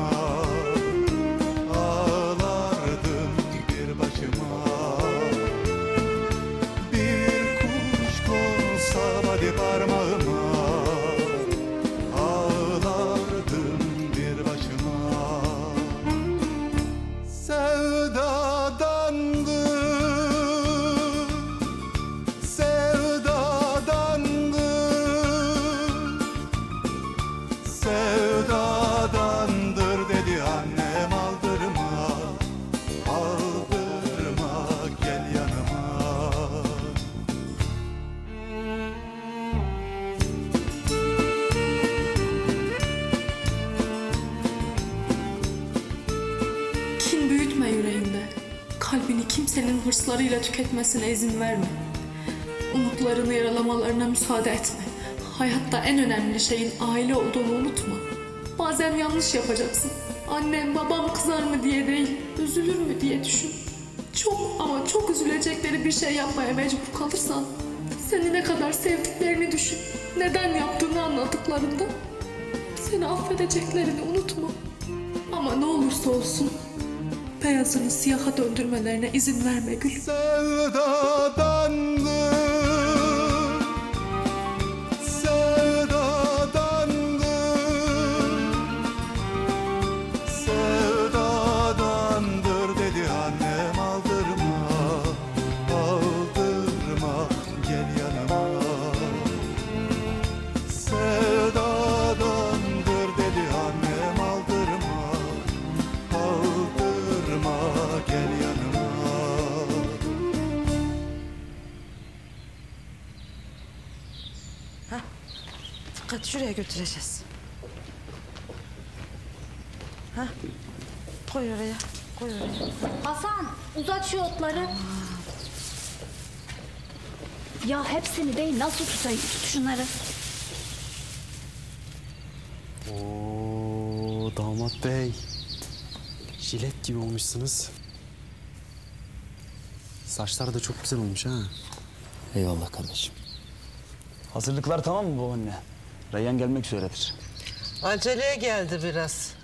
hırslarıyla tüketmesine izin verme. Umutlarını yaralamalarına müsaade etme. Hayatta en önemli şeyin aile olduğunu unutma. Bazen yanlış yapacaksın. Annem babam kızar mı diye değil, üzülür mü diye düşün. Çok ama çok üzülecekleri bir şey yapmaya mecbur kalırsan seni ne kadar sevdiklerini düşün. Neden yaptığını anlattıklarında seni affedeceklerini unutma. Ama ne olursa olsun beyazını siyaha döndürmelerine izin verme gülüm. Sevdadandı şuraya götüreceğiz. Ha? Koy oraya. Koy oraya. Hasan uzat şu otları. Ya hepsini değil nasıl tutayım? Tut şunları. Oo damat bey. Jilet gibi olmuşsunuz. Saçlar da çok güzel olmuş ha. Eyvallah kardeşim. Hazırlıklar tamam mı babaanne? Reyhan gelmek üzeredir. Aceleye geldi biraz.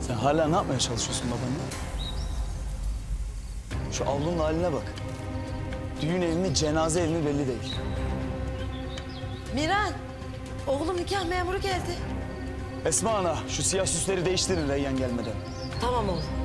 Sen hala ne yapmaya çalışıyorsun babaanne? Şu avlunun haline bak. Düğün evi mi, cenaze evi mi belli değil. Miran, oğlum nikah memuru geldi. Esma ana, şu siyah süsleri değiştirin Reyhan gelmeden. Tamam oğlum.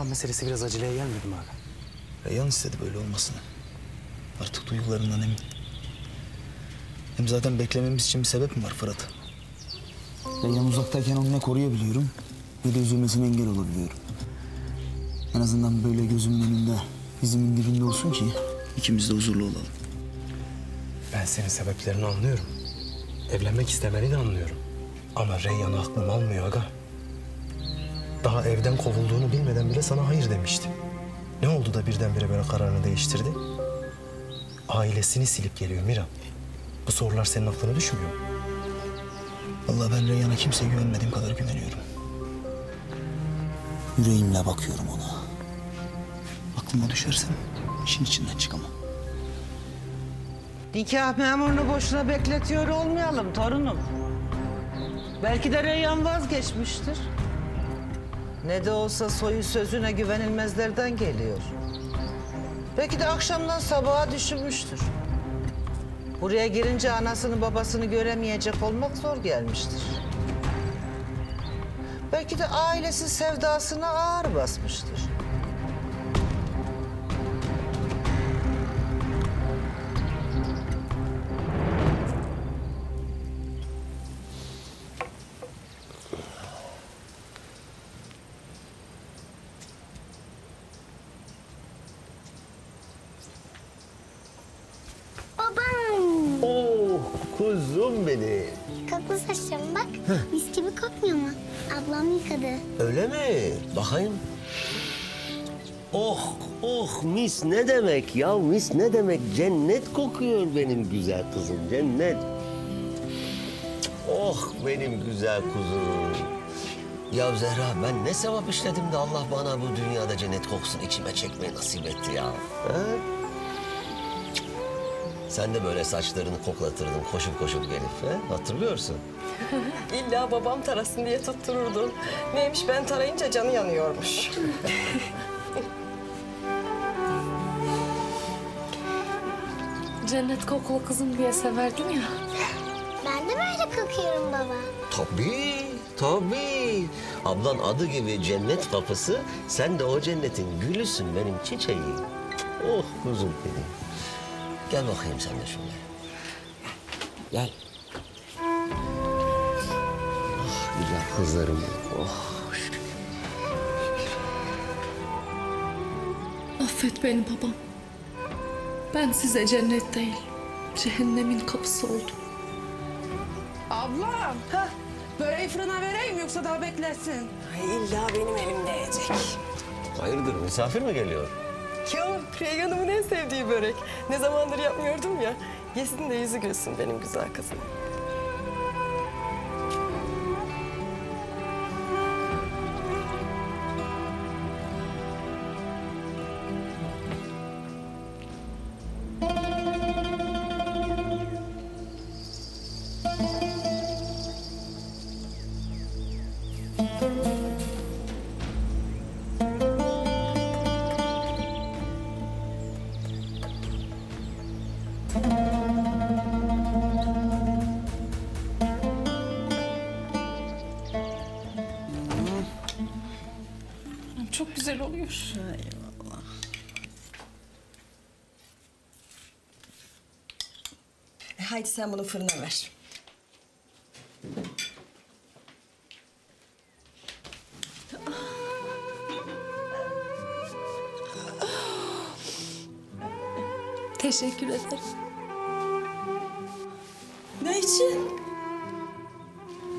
Nikah meselesi biraz aceleye gelmedi mi abi? Reyhan istedi böyle olmasını. Artık duygularından emin. Hem zaten beklememiz için bir sebep mi var Fırat? Reyhan uzaktayken onu ne koruyabiliyorum ne de üzülmesine engel olabiliyorum. En azından böyle gözümün önünde, dizimin dibinde olsun ki ikimiz de huzurlu olalım. Ben senin sebeplerini anlıyorum. Evlenmek istemeni de anlıyorum. Ama Reyyan'ı aklım almıyor aga. Daha evden kovulduğunu bilmeden bile sana hayır demişti. Ne oldu da birdenbire böyle kararını değiştirdi? Ailesini silip geliyor Miran. Bu sorular senin aklına düşmüyor mu? Vallahi ben Reyhan'a kimseye güvenmediğim kadar güveniyorum. Yüreğimle bakıyorum ona. Aklıma düşersem işin içinden çıkamam. Nikah memurunu boşuna bekletiyor olmayalım torunum. Belki de Reyhan vazgeçmiştir. Ne de olsa soyu sözüne güvenilmezlerden geliyor. Belki de akşamdan sabaha düşünmüştür. Buraya girince anasını babasını göremeyecek olmak zor gelmiştir. Belki de ailesi sevdasına ağır basmıştır. Oh mis ne demek ya? Mis ne demek? Cennet kokuyor benim güzel kızım, cennet. Oh benim güzel kuzum. Ya Zehra ben ne sevap işledim de Allah bana bu dünyada cennet kokusunu içime çekmeyi nasip etti ya. Ha? Sen de böyle saçlarını koklatırdın koşup koşup gelip. He? Hatırlıyorsun. İlla babam tarasın diye tuttururdun. Neymiş ben tarayınca canı yanıyormuş. Cennet kokulu kızım diye severdim ya. Ben de böyle kokuyorum baba. Tabii, tabii. Ablan adı gibi cennet kapısı, sen de o cennetin gülüsün benim çiçeğim. Oh kuzum benim. Gel bakayım sen de şöyle. Gel. Ah güzel kızlarım. Oh. Affet beni babam. Ben size cennet değil, cehennemin kapısı oldum. Ablam. Heh, böreği fırına vereyim yoksa daha beklersin. Ay illa benim elimde yiyecek. Hayırdır misafir mi geliyor? Ya Reyhan'ımın en sevdiği börek. Ne zamandır yapmıyordum ya. Yesin de yüzü gülsün benim güzel kızım. Haydi sen bunu fırına ver. Teşekkür ederim. Ne için?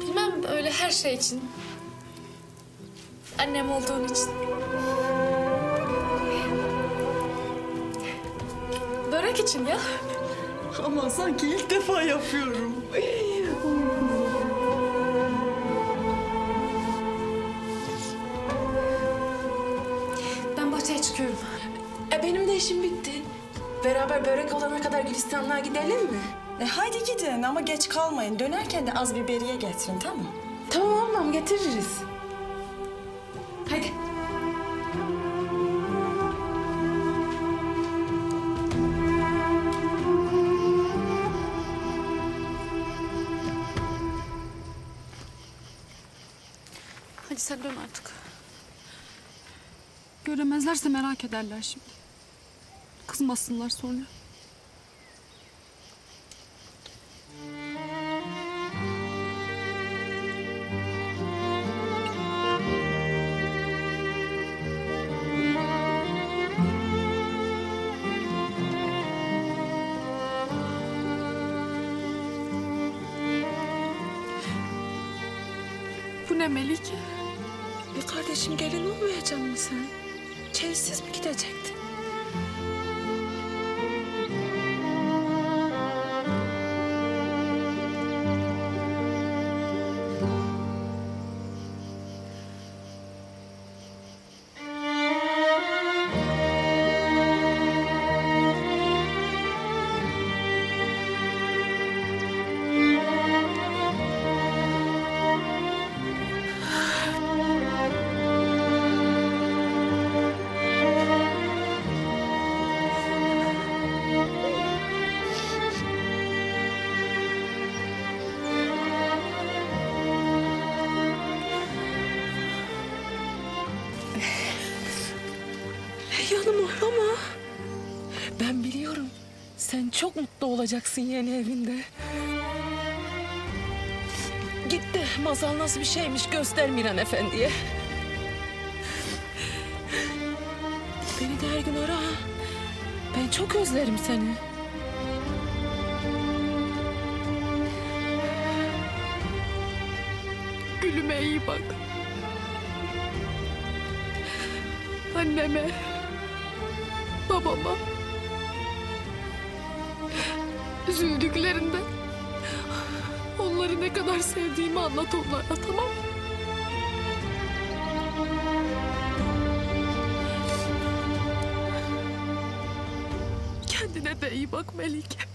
Bilmem öyle her şey için. Annem olduğun için. Börek için ya. Ama sanki ilk defa yapıyorum. Ben bahçeye çıkıyorum. E benim de işim bitti. Beraber börek olana kadar Gülistanlığa gidelim mi? E haydi gidin ama geç kalmayın. Dönerken de az biberiye getirin tamam mı? Tamam ablam getiririz. Ederler şimdi. Kızmasınlar sonra. Çok mutlu olacaksın yeni evinde. Git de masal nasıl bir şeymiş göster Miran Efendi'ye. Beni de her gün ara. Ben çok özlerim seni. Gülüme iyi bak. Anneme, babama. Üzüldüklerinde onları ne kadar sevdiğimi anlat onlara tamam mı? Kendine de iyi bak Melike.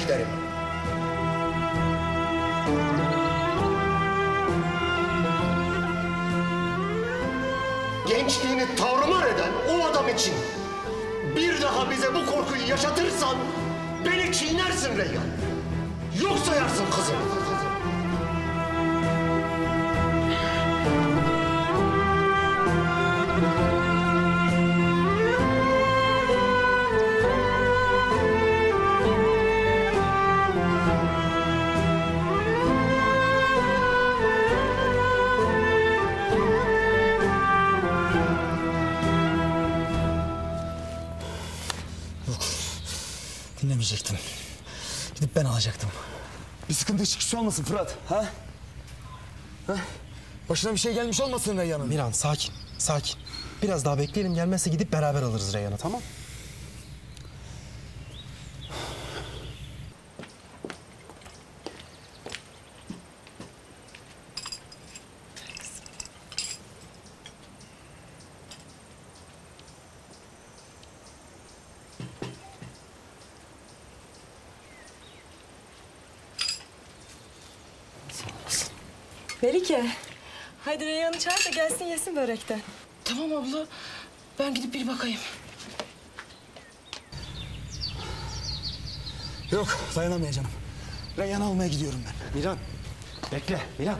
Giderim. Gençliğini tarumar eden o adam için bir daha bize bu korkuyu yaşatırsan beni çiğnersin Reyyan. Yok sayarsın kızım. Dinlemeyecektim. Gidip ben alacaktım. Bir sıkıntı çıkmış olmasın Fırat. Ha? ha? Başına bir şey gelmiş olmasın Reyhan'ın. Miran sakin, sakin. Biraz daha bekleyelim gelmezse gidip beraber alırız Reyhan'ı tamam? Melike. Haydi Reyhan'ı çağır da börekten. Tamam abla. Ben gidip bir bakayım. Yok dayanamayacağım. Reyhan'ı almaya gidiyorum ben. Miran, bekle Miran.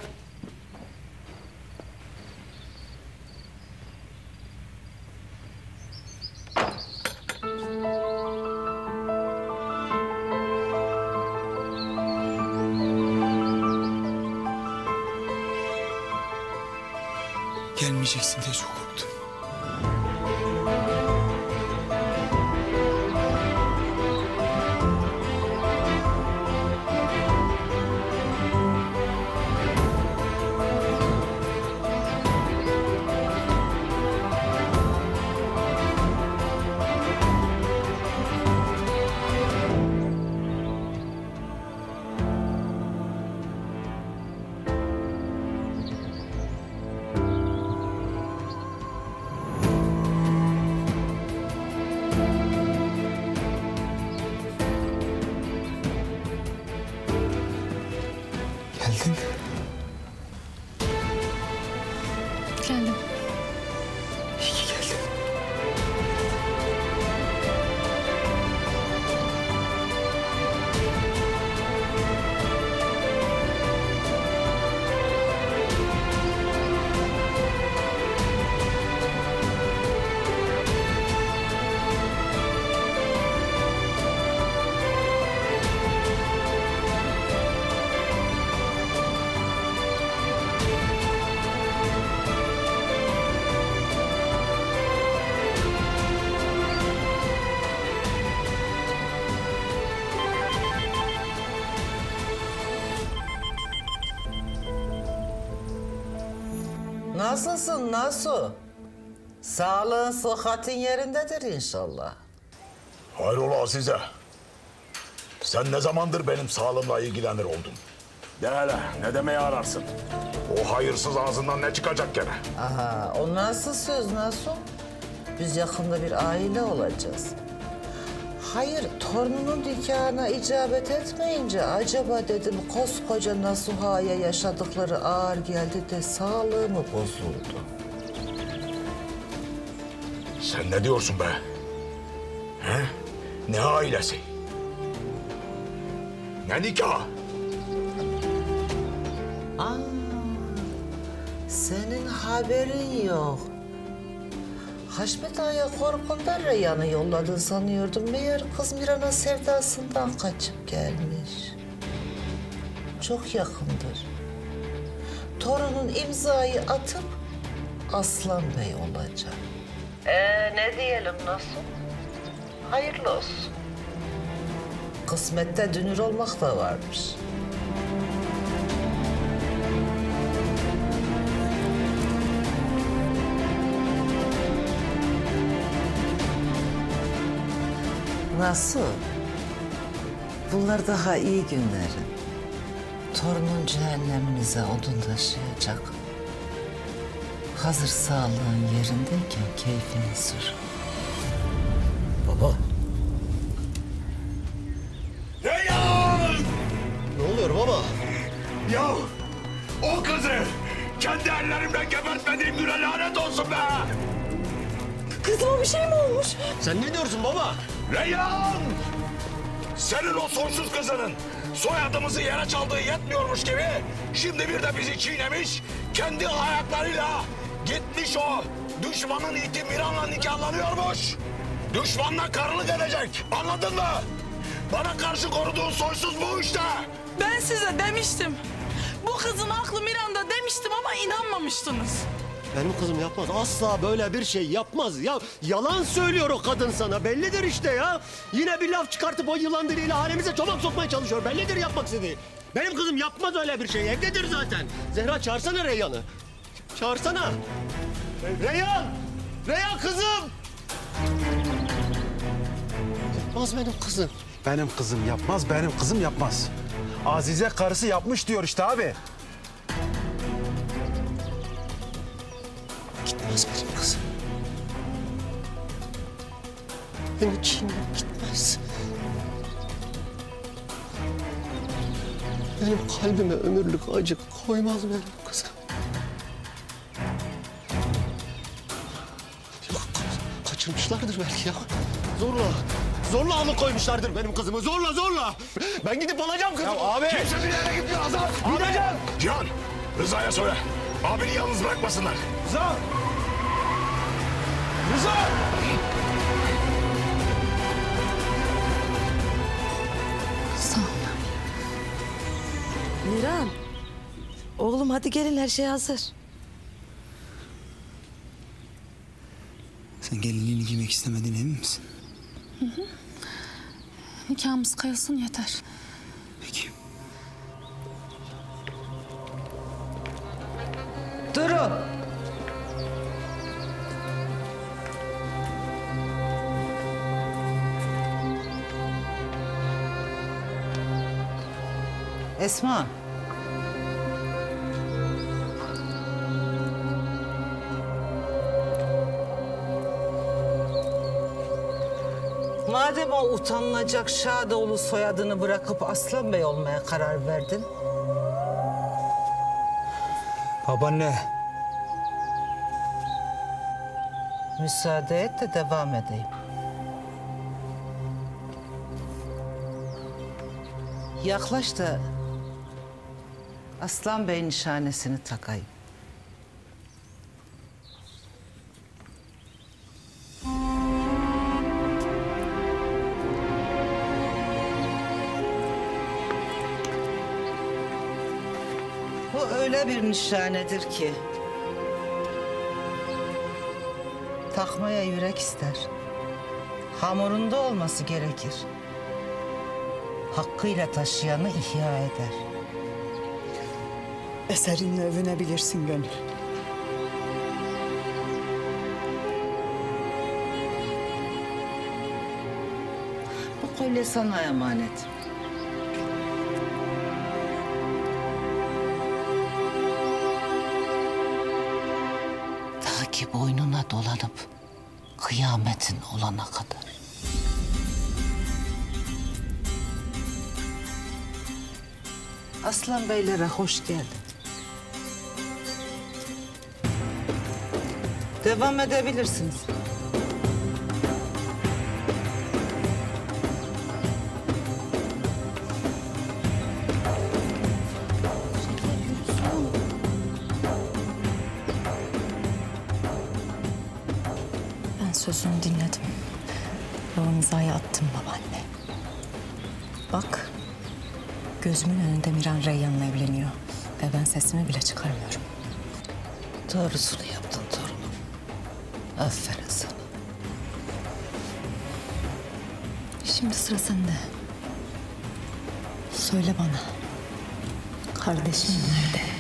Nasılsın Nasu? Sağlığın, sıhhatin yerindedir inşallah. Hayrola Azize? Sen ne zamandır benim sağlığımla ilgilenir oldun? De hele ne demeye ararsın? O hayırsız ağzından ne çıkacak gene? Aha, o nasıl söz Nasu? Biz yakında bir aile olacağız. Hayır, torununun nikahına icabet etmeyince acaba dedim koskoca Nasuha'ya yaşadıkları ağır geldi de sağlığı mı bozuldu? Sen ne diyorsun be? He? Ne ailesi? Ne nikah? Aa, senin haberin yok. Haşmet Ağa'ya korkundan Reyhan'ı yolladın sanıyordum. Meğer kız Miran'a sevdasından kaçıp gelmiş. çok yakındır. Torunun imzayı atıp Aslan Bey olacak. Ee, ne diyelim nasıl? Hayırlı olsun. Kısmette dünür olmak da varmış. Nasıl? Bunlar daha iyi günlerin. Torunun cehenneminize odun taşıyacak. Hazır sağlığın yerindeyken keyfini sür. Baba. Reyhan! Ne oluyor baba? Ya o kızı kendi ellerimle gebertmediğim güne lanet olsun be! Kızıma bir şey mi olmuş? Sen ne diyorsun baba? Reyhan! Senin o soysuz kızının soyadımızı yere çaldığı yetmiyormuş gibi şimdi bir de bizi çiğnemiş kendi ayaklarıyla gitmiş o düşmanın iti Miran'la nikahlanıyormuş. Düşmanla karılık edecek anladın mı? Bana karşı koruduğun soysuz bu işte. Ben size demiştim. Bu kızın aklı Miranda demiştim ama inanmamıştınız. Benim kızım yapmaz. Asla böyle bir şey yapmaz. Ya yalan söylüyor o kadın sana. Bellidir işte ya. Yine bir laf çıkartıp o yılan diliyle hanemize çomak sokmaya çalışıyor. Bellidir yapmak istediği. Benim kızım yapmaz öyle bir şey. Evdedir zaten. Zehra çağırsana Reyhan'ı. Çağırsana. Reyhan! Reyhan kızım! Yapmaz benim kızım. Benim kızım yapmaz, benim kızım yapmaz. Azize karısı yapmış diyor işte abi. Gitmez benim kızım. Beni çiğneyip gitmez. Benim kalbime ömürlük acı koymaz benim kızım. Yok, ka- kaçırmışlardır belki ya. Zorla, zorla alıkoymuşlardır benim kızımı. Zorla, zorla. Ben gidip alacağım kızımı. abi. Kimse bir yere gitmiyor Azat. Gideceğim. Cihan, Rıza'ya söyle. Abini yalnız bırakmasınlar. Rıza! Rıza! Sağ ol. Miran. Oğlum hadi gelin her şey hazır. Sen gelinliğini giymek istemediğine emin misin? Nikahımız kayılsın yeter. Peki. Durun. Esma. Madem o utanılacak Şadoğlu soyadını bırakıp Aslan Bey olmaya karar verdin. Babaanne. Müsaade et de devam edeyim. Yaklaş da Aslan Bey nişanesini takayım. Bu öyle bir nişanedir ki takmaya yürek ister. Hamurunda olması gerekir. Hakkıyla taşıyanı ihya eder. Eserinle övünebilirsin gönül. Bu kolye sana emanet. Ta ki boynuna dolanıp kıyametin olana kadar. Aslan Beylere hoş geldin. Devam edebilirsiniz. Ben sözünü dinledim. O imzayı attım babaanne. Bak, Gözümün önünde Miran Reyyan'la evleniyor. Ve ben sesimi bile çıkarmıyorum. Doğrusunu Şimdi sıra sende. Söyle bana. Kardeşim nerede?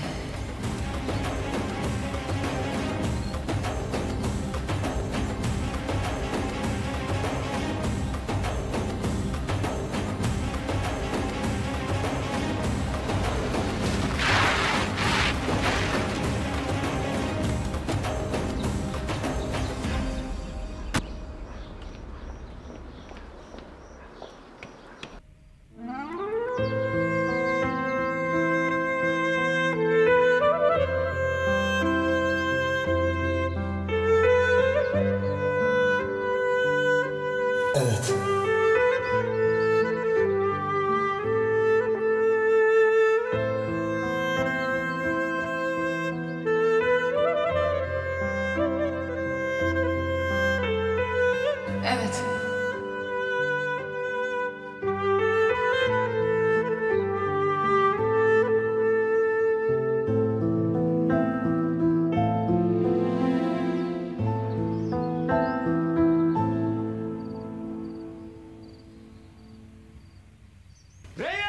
Reyhan!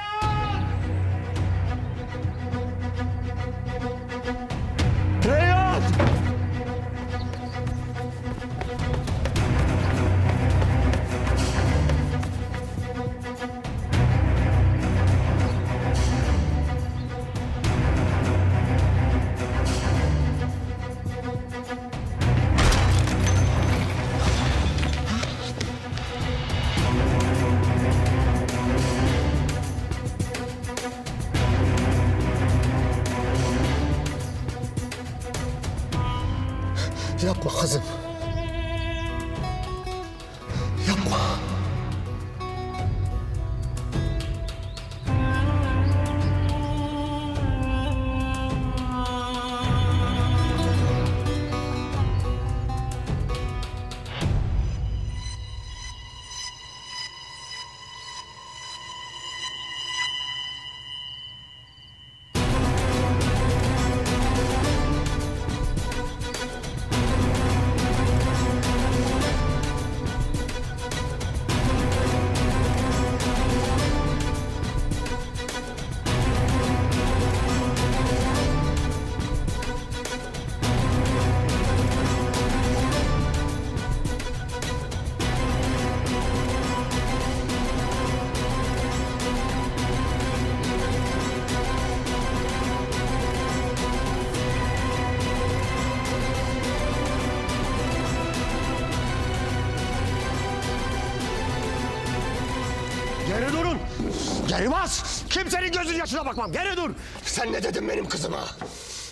Kimsenin gözünün yaşına bakmam. Geri dur. Sen ne dedin benim kızıma?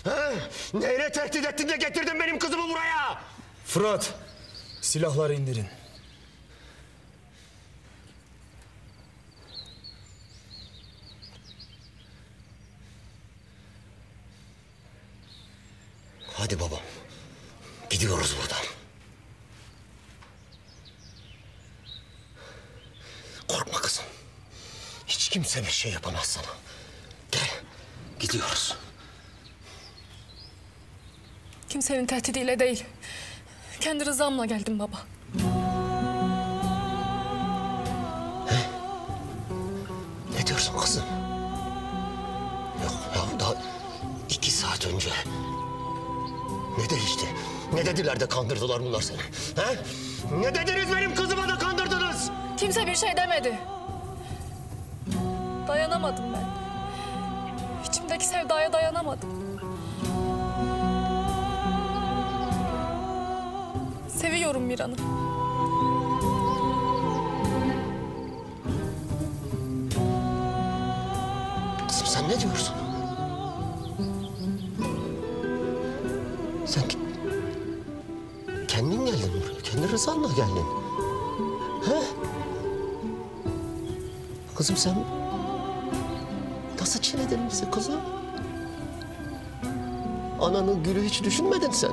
Ha? Neyle tehdit ettin de getirdin benim kızımı buraya? Fırat, silahları indirin. Hadi babam. Gidiyoruz buradan. Korkma kızım. Hiç kimse bir şey yapamaz sana. Gel. Gidiyoruz. Kimsenin tehdidiyle değil. Kendi rızamla geldim baba. Ne diyorsun kızım? Yok ya daha iki saat önce. Ne değişti? Ne dediler de kandırdılar bunlar seni? He? Ne dediniz benim kızıma da kandırdınız? Kimse bir şey demedi. Dayanamadım ben. İçimdeki sevdaya dayanamadım. Seviyorum Miran'ı. Kızım sen ne diyorsun? Sen kendin geldin buraya. Kendi rızanla geldin. He? Kızım sen nasıl çiledin bizi kızım? Ananın gülü hiç düşünmedin sen.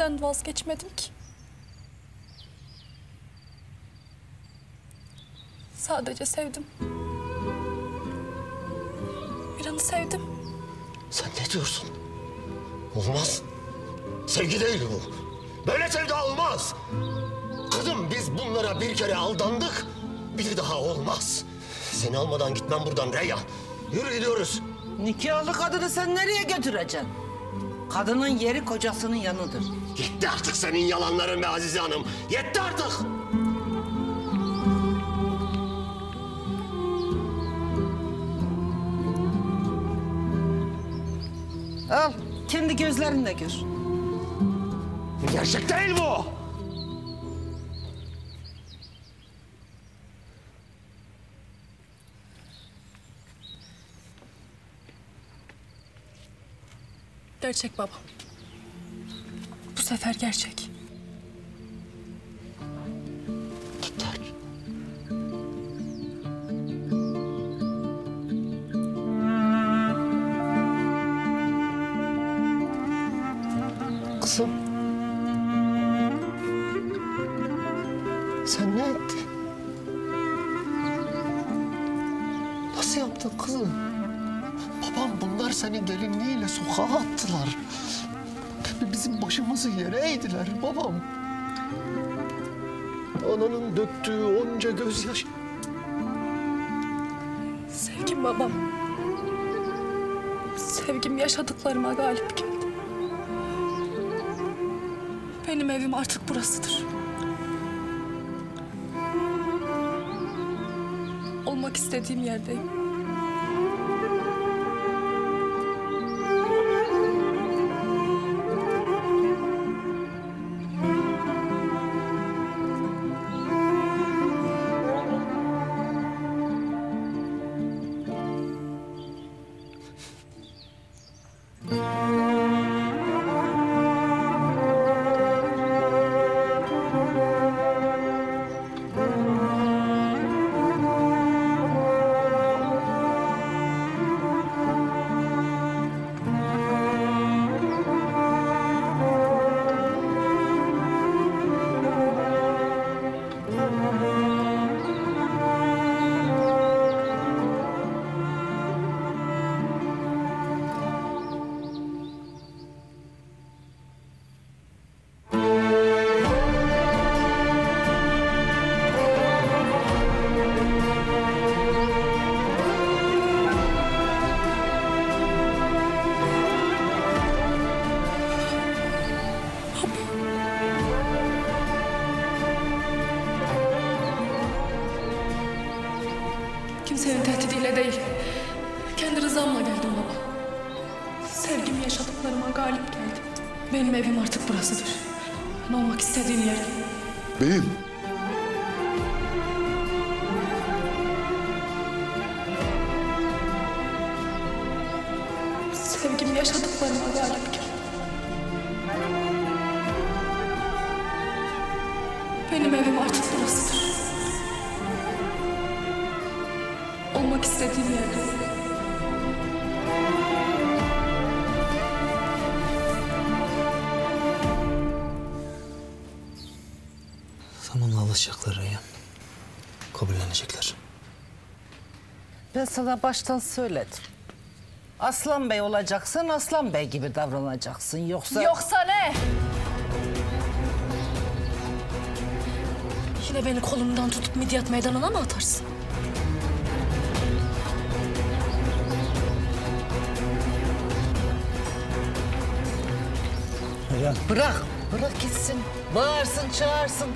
yüzden vazgeçmedim ki. Sadece sevdim. Miran'ı sevdim. Sen ne diyorsun? Olmaz. Sevgi değil bu. Böyle sevda olmaz. Kızım biz bunlara bir kere aldandık. Bir daha olmaz. Seni almadan gitmem buradan Reyhan. Yürü gidiyoruz. Nikahlı kadını sen nereye götüreceksin? Kadının yeri kocasının yanıdır. Yetti artık senin yalanların be Azize Hanım. Yetti artık. Al kendi gözlerinle gör. Gerçek değil bu. Gerçek baba. Bu sefer gerçek. Yere babam. Ananın döktüğü onca gözyaşı. Sevgim babam. Sevgim yaşadıklarıma galip geldi. Benim evim artık burasıdır. Olmak istediğim yerdeyim. Sana baştan söyledim. Aslan Bey olacaksın, Aslan Bey gibi davranacaksın. Yoksa... Yoksa ne? Yine beni kolumdan tutup Midyat meydanına mı atarsın? Reyhan. Bırak, bırak gitsin. Bağırsın, çağırsın.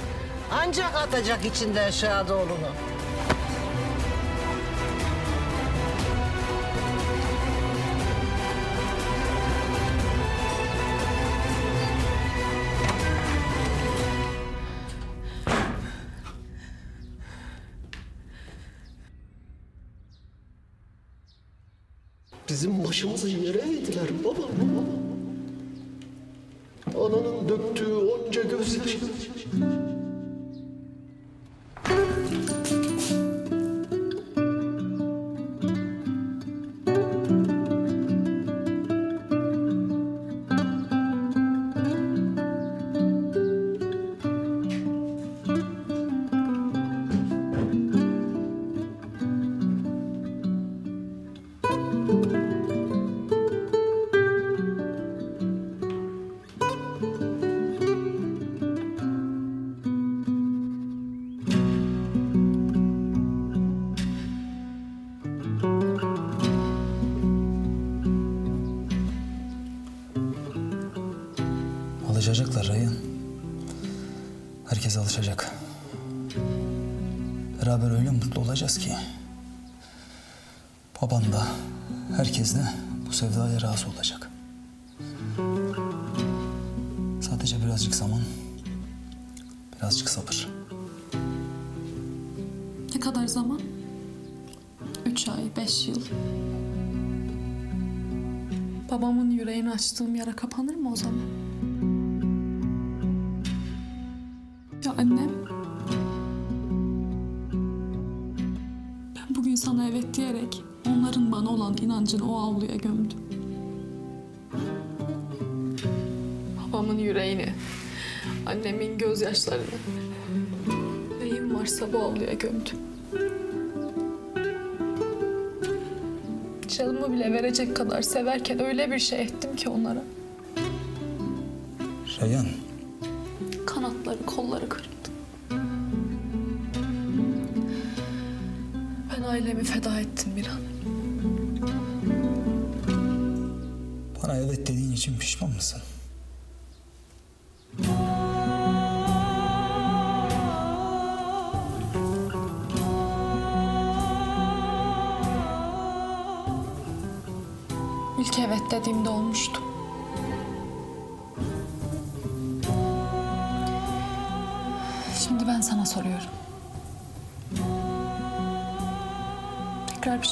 Ancak atacak içinden Şadoğlu'nu. Bizim почему-то olacağız ki. Baban da, herkes de bu sevdaya razı olacak. Sadece birazcık zaman, birazcık sabır. Ne kadar zaman? Üç ay, beş yıl. Babamın yüreğini açtığım yara kapanır mı o zaman? Ya annem? Olan inancını o avluya gömdüm. Babamın yüreğini, annemin gözyaşlarını, neyim varsa bu avluya gömdüm. Canımı bile verecek kadar severken öyle bir şey ettim ki onlara.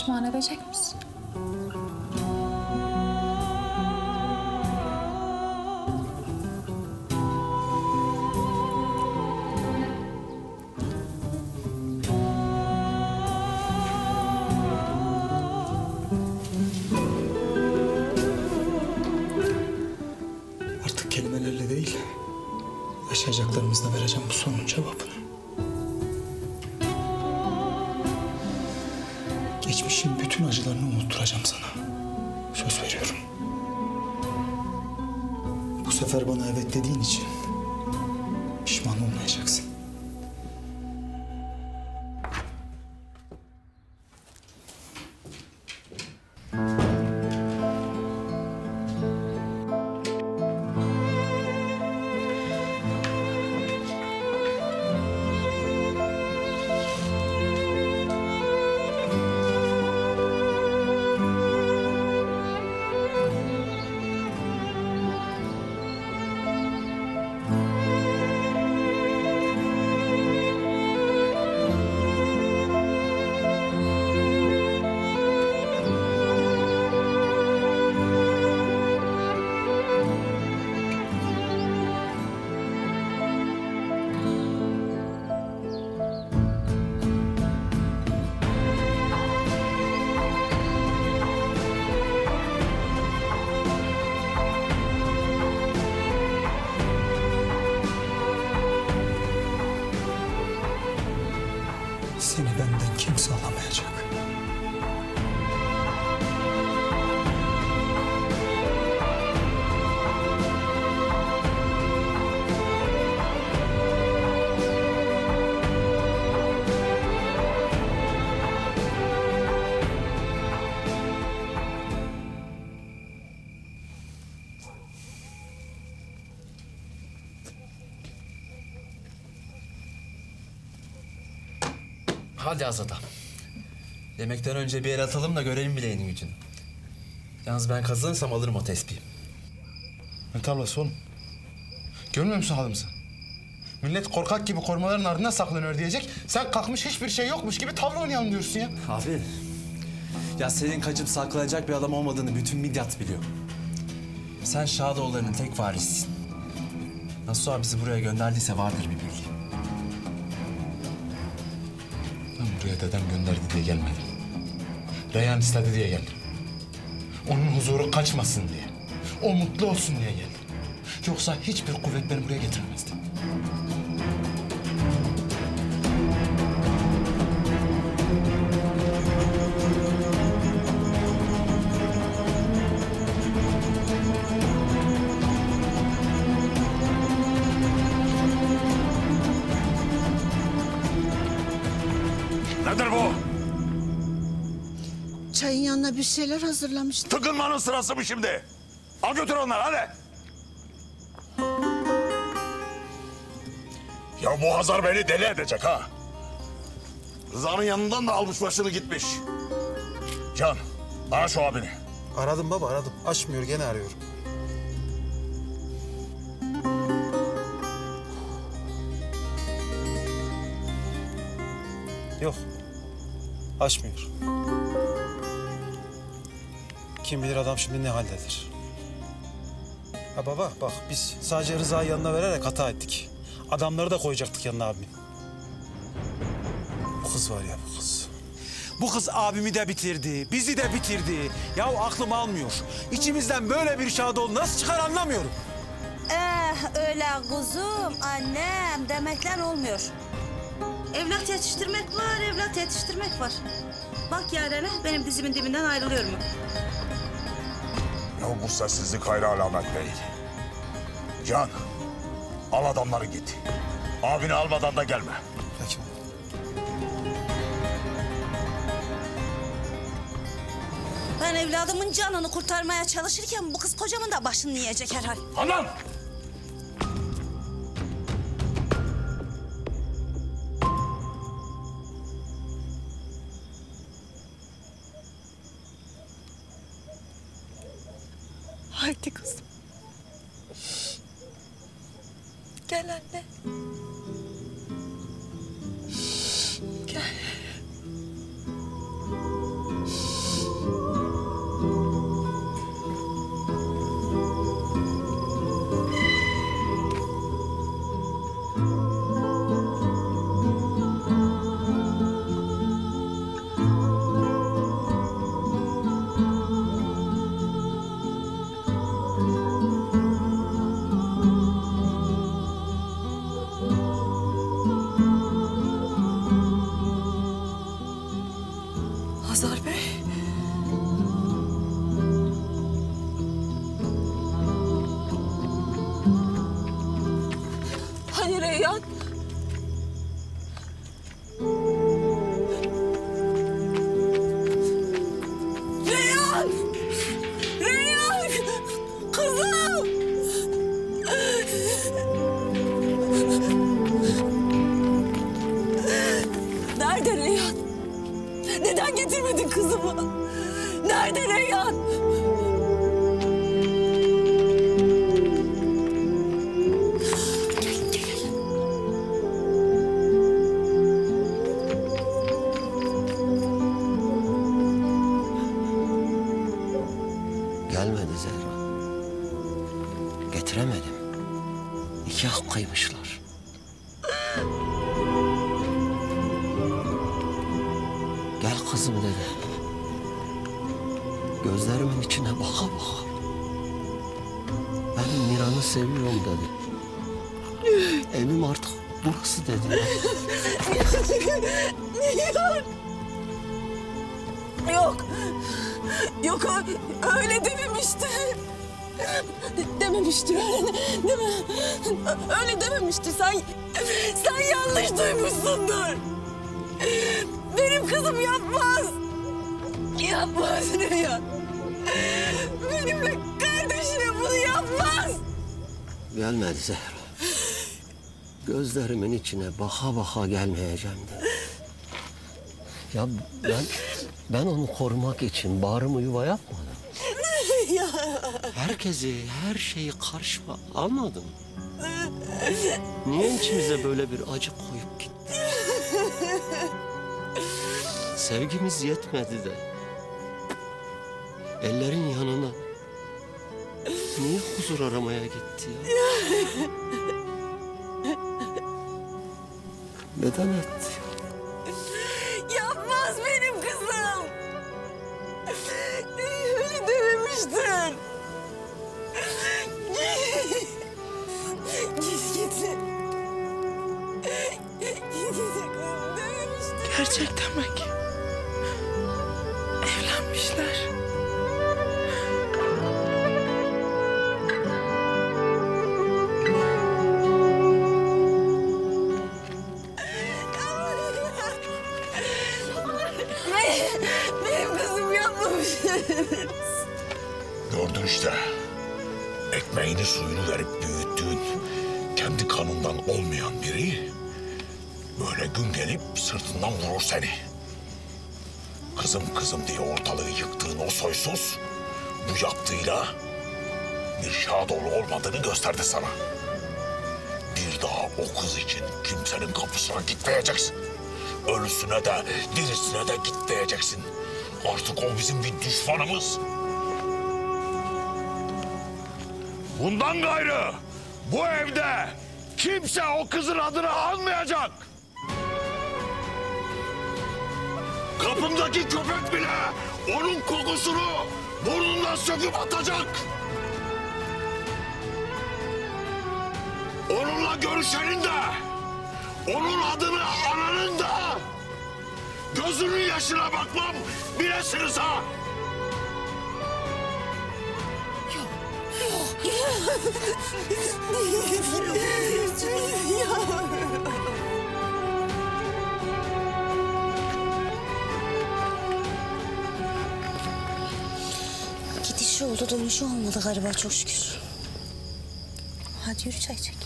Tekrar pişman Hadi Azada. Yemekten önce bir el atalım da görelim bileğinin gücünü. Yalnız ben kazanırsam alırım o tespihi. Ne tarlası oğlum? Görmüyor musun halimizi? Millet korkak gibi korumaların ardına saklanıyor diyecek. Sen kalkmış hiçbir şey yokmuş gibi tavla oynayalım diyorsun ya. Abi. Ya senin kaçıp saklanacak bir adam olmadığını bütün Midyat biliyor. Sen Şadoğulları'nın tek varisisin. Nasuh bizi buraya gönderdiyse vardır bir bildiği. Buraya dedem gönderdi diye gelmedim. Reyhan istedi diye geldim. Onun huzuru kaçmasın diye. O mutlu olsun diye geldim. Yoksa hiçbir kuvvet beni buraya getiremezdi. Bir şeyler hazırlamıştım. Tıkınmanın sırası mı şimdi? Al götür onları hadi. Ya bu Hazar beni deli edecek ha. Rıza'nın yanından da almış başını gitmiş. Can, ara şu abini. Aradım baba aradım. Açmıyor gene arıyorum. Yok. Açmıyor. Kim bilir adam şimdi ne haldedir. Ha baba bak biz sadece Rıza'yı yanına vererek hata ettik. Adamları da koyacaktık yanına abimin. Bu kız var ya bu kız. Bu kız abimi de bitirdi, bizi de bitirdi. Ya aklım almıyor. İçimizden böyle bir şadol nasıl çıkar anlamıyorum. Eh öyle kuzum, annem demekle olmuyor. Evlat yetiştirmek var, evlat yetiştirmek var. Bak Yaren'e benim dizimin dibinden ayrılıyor mu? Ya bu sessizlik hayra alamet değil. Can, al adamları git. Abini almadan da gelme. Peki. Ben evladımın canını kurtarmaya çalışırken bu kız kocamın da başını yiyecek herhal. Handan! Kızım dedi. Gözlerimin içine baka baka. Ben Miran'ı seviyorum dedi. Evim artık burası dedi. Yok. Yok ö- öyle dememişti. Dememiştir öyle deme. Öyle dememiştir. Sen sen yanlış duymuşsundur. Benim kızım yapmaz. Yapmaz Reyhan. Benimle kardeşine bunu yapmaz. Gelmedi Zehra. Gözlerimin içine baka baka gelmeyeceğim dedi. Ya ben, ben onu korumak için bağrımı yuva yapmadım. ya. Herkesi, her şeyi karşıma almadım. Niye içimize böyle bir acı koyup gitti? Sevgimiz yetmedi de. Ellerin yanına niye huzur aramaya gitti ya? Neden etti? Yapmaz benim kızım. Öyle dememiştin. Git git. Git git. Gerçekten mi? O bizim bir düşmanımız. Bundan gayrı bu evde kimse o kızın adını almayacak. Kapımdaki köpek bile onun kokusunu burnundan söküp atacak. Onunla görüşenin de, onun adını ananın da gözünün yaşına bakmam bilesiniz ha. Gidişi oldu dönüşü olmadı galiba çok şükür. Hadi yürü çay çek.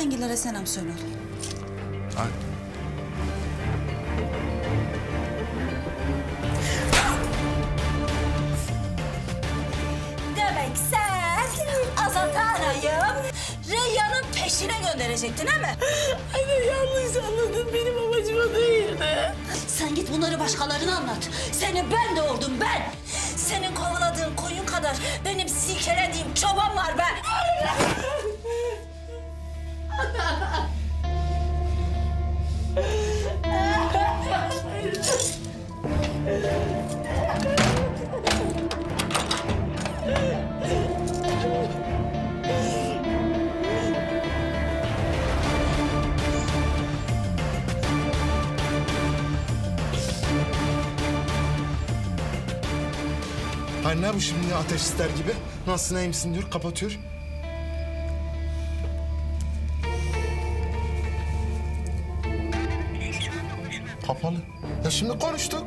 Haydi dedengilere selam söyle oğlum. Demek sen Azat'ı arayıp Reyyan'ın peşine gönderecektin değil mi? Anne yanlış anladın. Benim amacım o değildi. Sen git bunları başkalarına anlat. Seni ben doğurdum ben. Senin kovaladığın koyun kadar benim silkelediğim çoban var ben. Anne ne bu şimdi ateş ister gibi? Nasılsın iyi misin diyor kapatıyor. Şimdi konuştuk.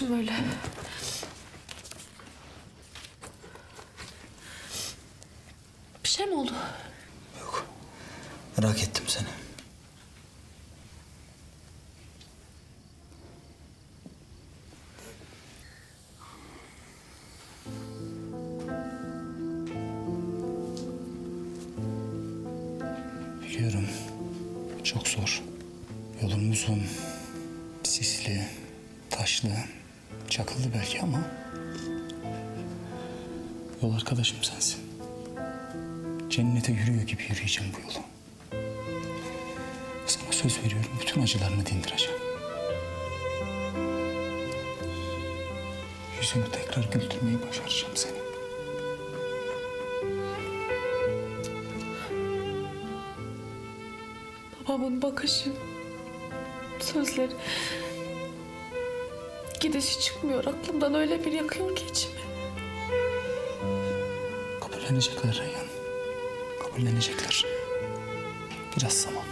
Dalmışım öyle. Arkadaşım sensin. Cennete yürüyor gibi yürüyeceğim bu yolu. Sana söz veriyorum bütün acılarını dindireceğim. Yüzünü tekrar güldürmeyi başaracağım seni. Babamın bakışı, sözleri... Gidişi çıkmıyor aklımdan öyle bir yakıyor ki içimi. Kabullenecekler Reyhan. Kabullenecekler. Biraz zaman.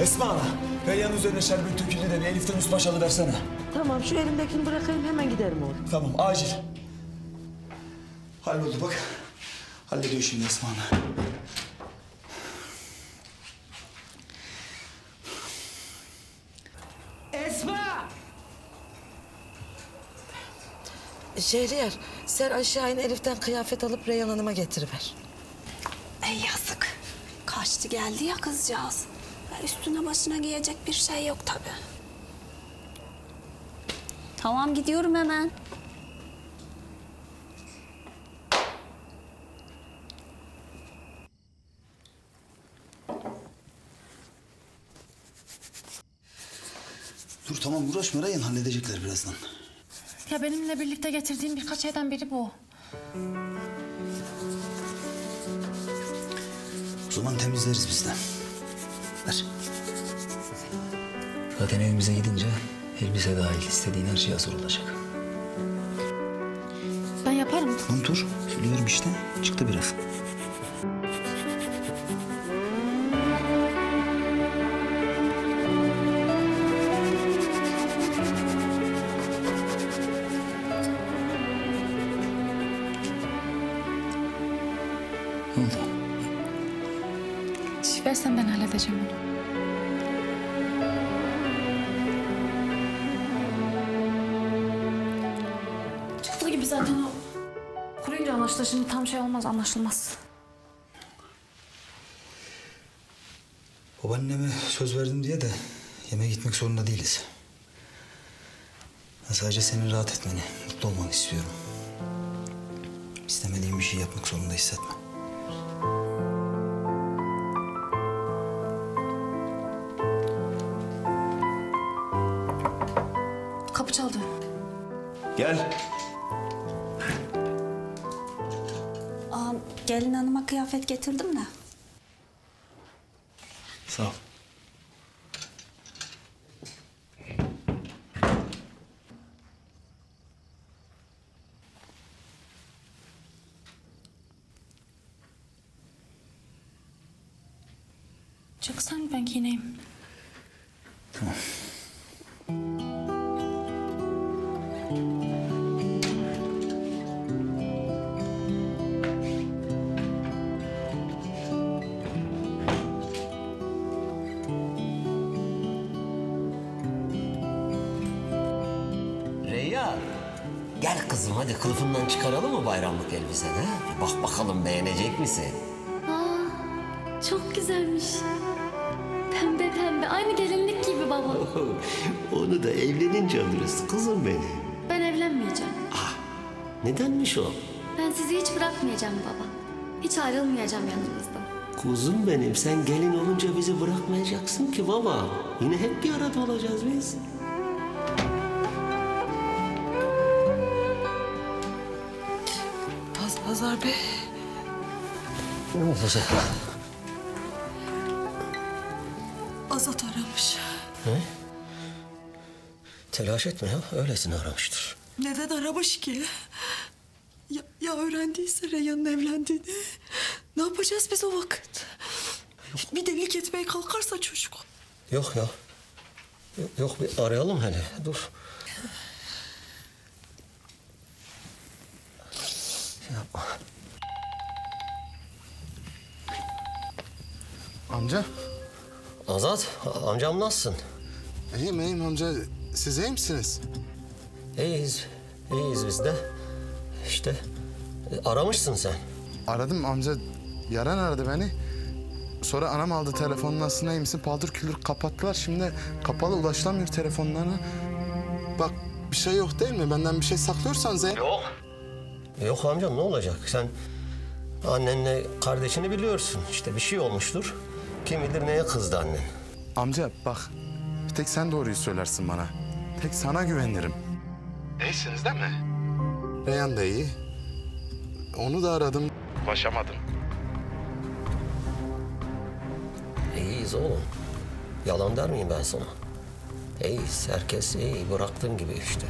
Esma Ana. Reyyan üzerine şerbet döküldü de bir Elif'ten üst baş alıversene. Tamam şu elimdekini bırakayım hemen giderim oğlum. Tamam, acil. Halloldu bak. Hallediyor şimdi Esma Ana. Esma! Şehriyar sen aşağı in Elif'ten kıyafet alıp Reyhan Hanım'a getiriver. Ey yazık. Kaçtı geldi ya kızcağız. Üstüne başına giyecek bir şey yok tabii. Tamam gidiyorum hemen. Dur tamam uğraşma Reyhan halledecekler birazdan. Ya benimle birlikte getirdiğim birkaç şeyden biri bu. O zaman temizleriz biz de. Ver. Zaten evimize gidince elbise dahil istediğin her şey hazır olacak. Ben yaparım. Tamam dur. Söylüyorum işte. Çıktı biraz. Zorunda değiliz. Ben sadece senin rahat etmeni, mutlu olmanı istiyorum. İstemediğim bir şey yapmak zorunda hissetme. Kapı çaldı. Gel. Çıkaralım mı bayramlık elbiseni? Bir Bak bakalım beğenecek misin? Aa, çok güzelmiş. Pembe pembe. Aynı gelinlik gibi baba. Onu da evlenince alırız kızım benim. Ben evlenmeyeceğim. Nedenmiş o? Ben sizi hiç bırakmayacağım baba. Hiç ayrılmayacağım yanınızdan. Kuzum benim sen gelin olunca bizi bırakmayacaksın ki baba. Yine hep bir arada olacağız biz. Hazar Bey. Ne oldu Zehra? Azat aramış. Ne? Telaş etme ya. Öylesine aramıştır. Neden aramış ki? Ya, ya öğrendiyse Reyhan'ın evlendiğini? Ne yapacağız biz o vakit? Bir delik etmeye kalkarsa çocuk. Yok ya. Yok, yok bir arayalım hele. Dur. Yapma. Amca. Azat, amcam nasılsın? İyiyim iyiyim amca. Siz iyi misiniz? İyiyiz. İyiyiz biz de. İşte e, aramışsın sen. Aradım amca. Yaran aradı beni. Sonra anam aldı telefonunu aslında iyi misin? Paldır küldür kapattılar. Şimdi kapalı ulaşılamıyor telefonlarına. Bak bir şey yok değil mi? Benden bir şey saklıyorsan Zeyn. Yok. Yok amcam ne olacak? Sen annenle kardeşini biliyorsun. İşte bir şey olmuştur. Kim bilir neye kızdı annen. Amca bak bir tek sen doğruyu söylersin bana. Tek sana güvenirim. İyisiniz değil mi? Reyhan da iyi. Onu da aradım. Ulaşamadım. İyiyiz oğlum. Yalan der miyim ben sana? İyiyiz. Herkes iyi. Bıraktığın gibi işte.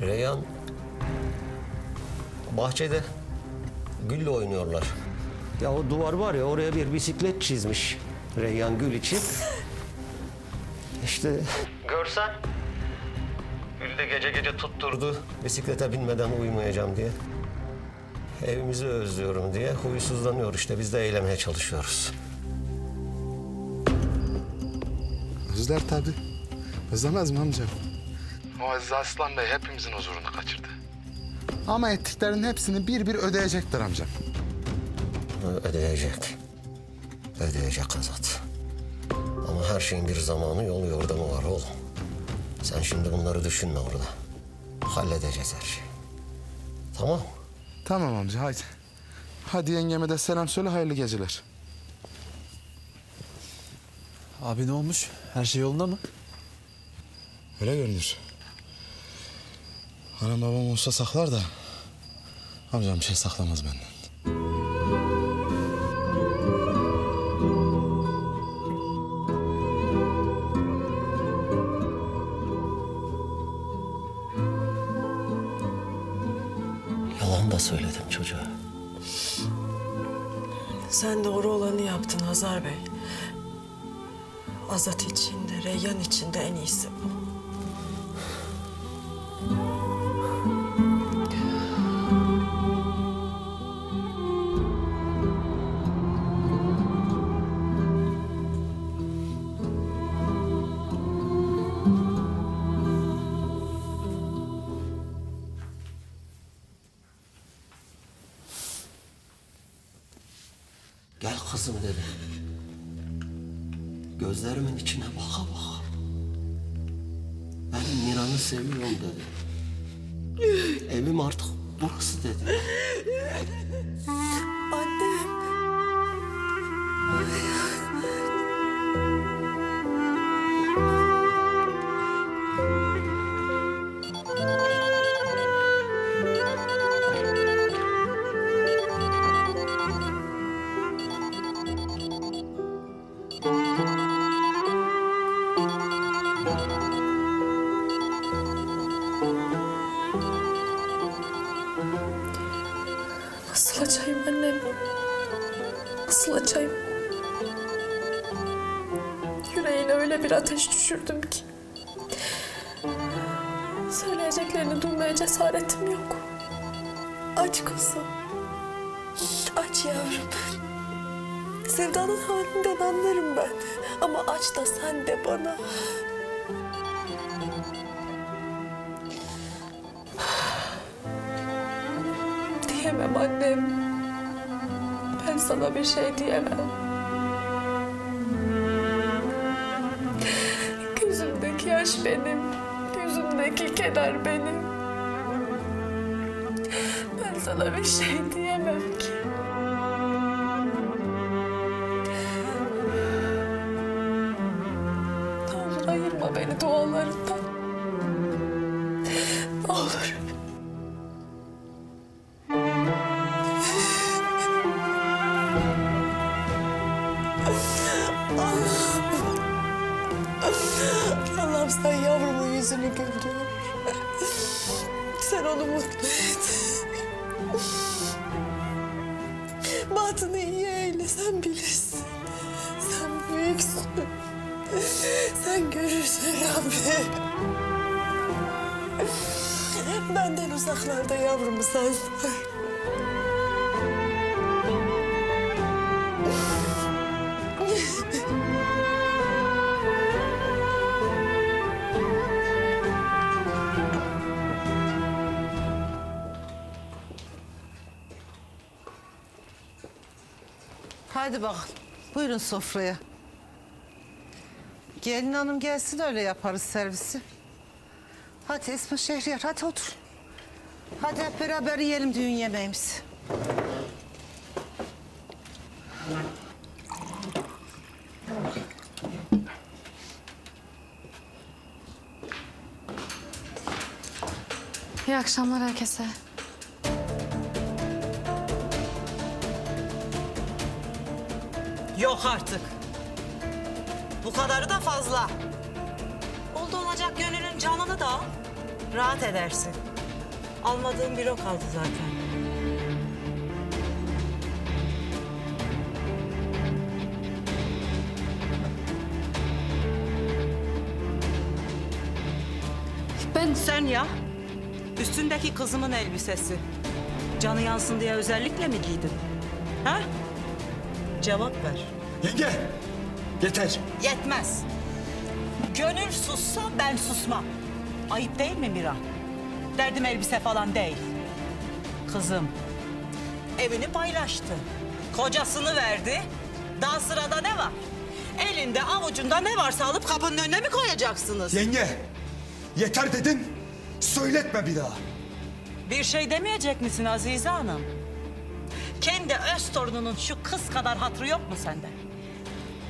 Reyhan bahçede gülle oynuyorlar. Ya o duvar var ya oraya bir bisiklet çizmiş. Reyhan Gül için. İşte görsen. Gül de gece gece tutturdu. Bisiklete binmeden uyumayacağım diye. Evimizi özlüyorum diye huysuzlanıyor işte. Biz de eğlemeye çalışıyoruz. Özler tabii. Özlemez mi amcam? O Aziz Aslan Bey hepimizin huzurunu kaçırdı. Ama ettiklerinin hepsini bir bir ödeyecektir amcam. Ödeyecek. Ödeyecek Azat. Ama her şeyin bir zamanı yolu yordamı var oğlum. Sen şimdi bunları düşünme orada. Halledeceğiz her şeyi. Tamam. Tamam amca haydi. Hadi yengeme de selam söyle hayırlı geceler. Abi ne olmuş? Her şey yolunda mı? Öyle görünür. Anam babam olsa saklar da... Amcam bir şey saklamaz benden. Yalan da söyledim çocuğa. Sen doğru olanı yaptın Hazar Bey. Azat için de, Reyyan için de en iyisi bu. Aç kızım. Aç yavrum. Sevdanın halinden anlarım ben. Ama aç da sen de bana. Diyemem annem. Ben sana bir şey diyemem. Gözümdeki yaş benim. Yüzümdeki keder benim sana bir şey diyemem ki. Ne ayırma beni dualarından. Ne olur. Allah'ım sen yavrumun yüzünü güldür. Sen onu mutlu et. Batını iyi eyle, sen bilirsin. Sen büyüksün. Sen görürsün Rabbi. Benden uzaklarda yavrumu sen sar. Hadi bakalım. Buyurun sofraya. Gelin hanım gelsin öyle yaparız servisi. Hadi Esma Şehriyar hadi otur. Hadi hep beraber yiyelim düğün yemeğimizi. İyi akşamlar herkese. Yok artık. Bu kadarı da fazla. Oldu olacak gönlünün canını da al. Rahat edersin. Almadığın bir o kaldı zaten. Ben... Sen ya. Üstündeki kızımın elbisesi. Canı yansın diye özellikle mi giydin? Ha? Cevap ver. Yenge! Yeter. Yetmez. Gönül sussa ben susmam. Ayıp değil mi Mira? Derdim elbise falan değil. Kızım evini paylaştı. Kocasını verdi. Daha sırada ne var? Elinde avucunda ne varsa alıp kapının önüne mi koyacaksınız? Yenge! Yeter dedim. Söyletme bir daha. Bir şey demeyecek misin Azize Hanım? Kendi öz torununun şu kız kadar hatırı yok mu sende?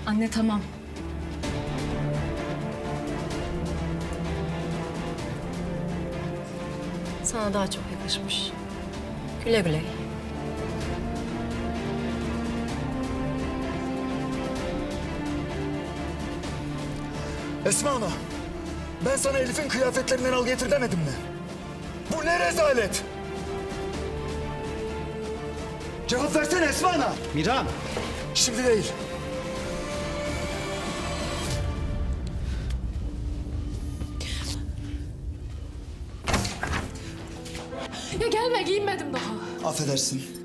Anne tamam. Sana daha çok yakışmış. Güle güle. Esma Ana, ben sana Elif'in kıyafetlerinden al getir demedim mi? Bu ne rezalet? Cevap versene Esma Ana. Miran. Şimdi değil. Ya gelme giyinmedim daha. Affedersin.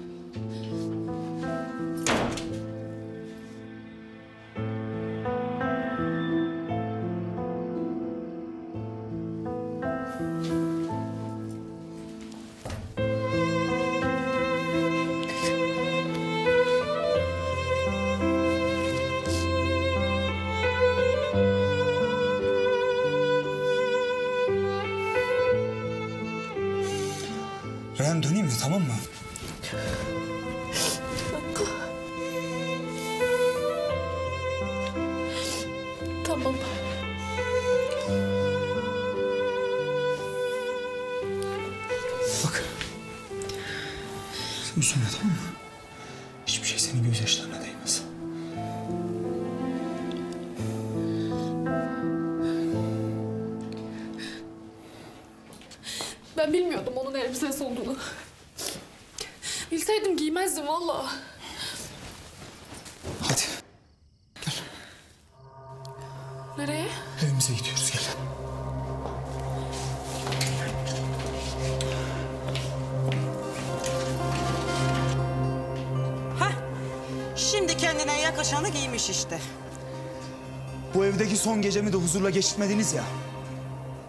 Evdeki son gecemi de huzurla geçirtmediniz ya.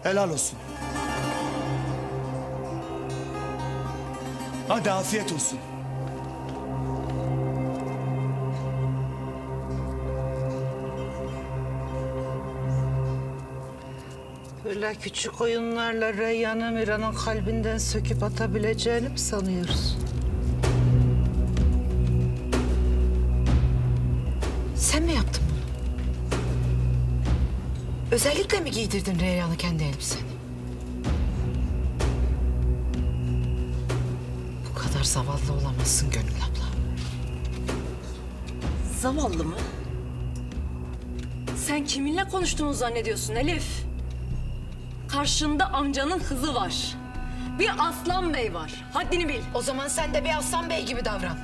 Helal olsun. Hadi afiyet olsun. Böyle küçük oyunlarla Reyyan'ı Mira'nın kalbinden söküp atabileceğini mi sanıyoruz? Özellikle mi giydirdin Reyhan'ı kendi elbiseni? Bu kadar zavallı olamazsın Gönül abla. Zavallı mı? Sen kiminle konuştuğunu zannediyorsun Elif? Karşında amcanın kızı var. Bir aslan bey var. Haddini bil. O zaman sen de bir aslan bey gibi davran.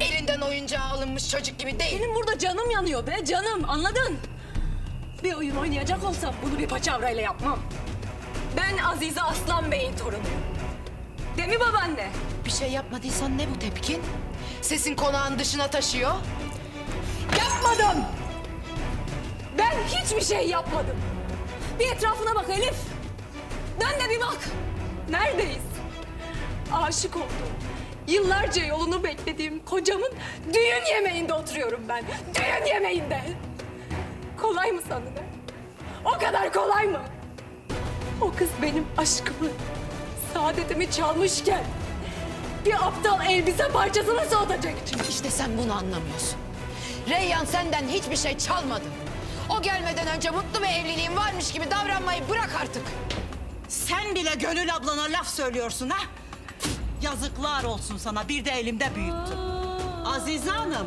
Elinden oyuncağı alınmış çocuk gibi değil. Benim burada canım yanıyor be canım anladın? Bir oyun oynayacak olsam bunu bir paçavrayla yapmam. Ben Azize Aslan Bey'in torunuyum. Değil mi babaanne? Bir şey yapmadıysan ne bu tepkin? Sesin konağın dışına taşıyor. Yapmadım. Ben hiçbir şey yapmadım. Bir etrafına bak Elif. Dön de bir bak. Neredeyiz? Aşık oldum. Yıllarca yolunu beklediğim kocamın düğün yemeğinde oturuyorum ben. Düğün yemeğinde. Kolay mı sandın ha? O kadar kolay mı? O kız benim aşkımı, saadetimi çalmışken bir aptal elbise parçasını soğutacak için. İşte sen bunu anlamıyorsun. Reyyan senden hiçbir şey çalmadı. O gelmeden önce mutlu bir evliliğin varmış gibi davranmayı bırak artık. Sen bile Gönül ablana laf söylüyorsun ha? Yazıklar olsun sana bir de elimde büyüttüm. Azize Hanım,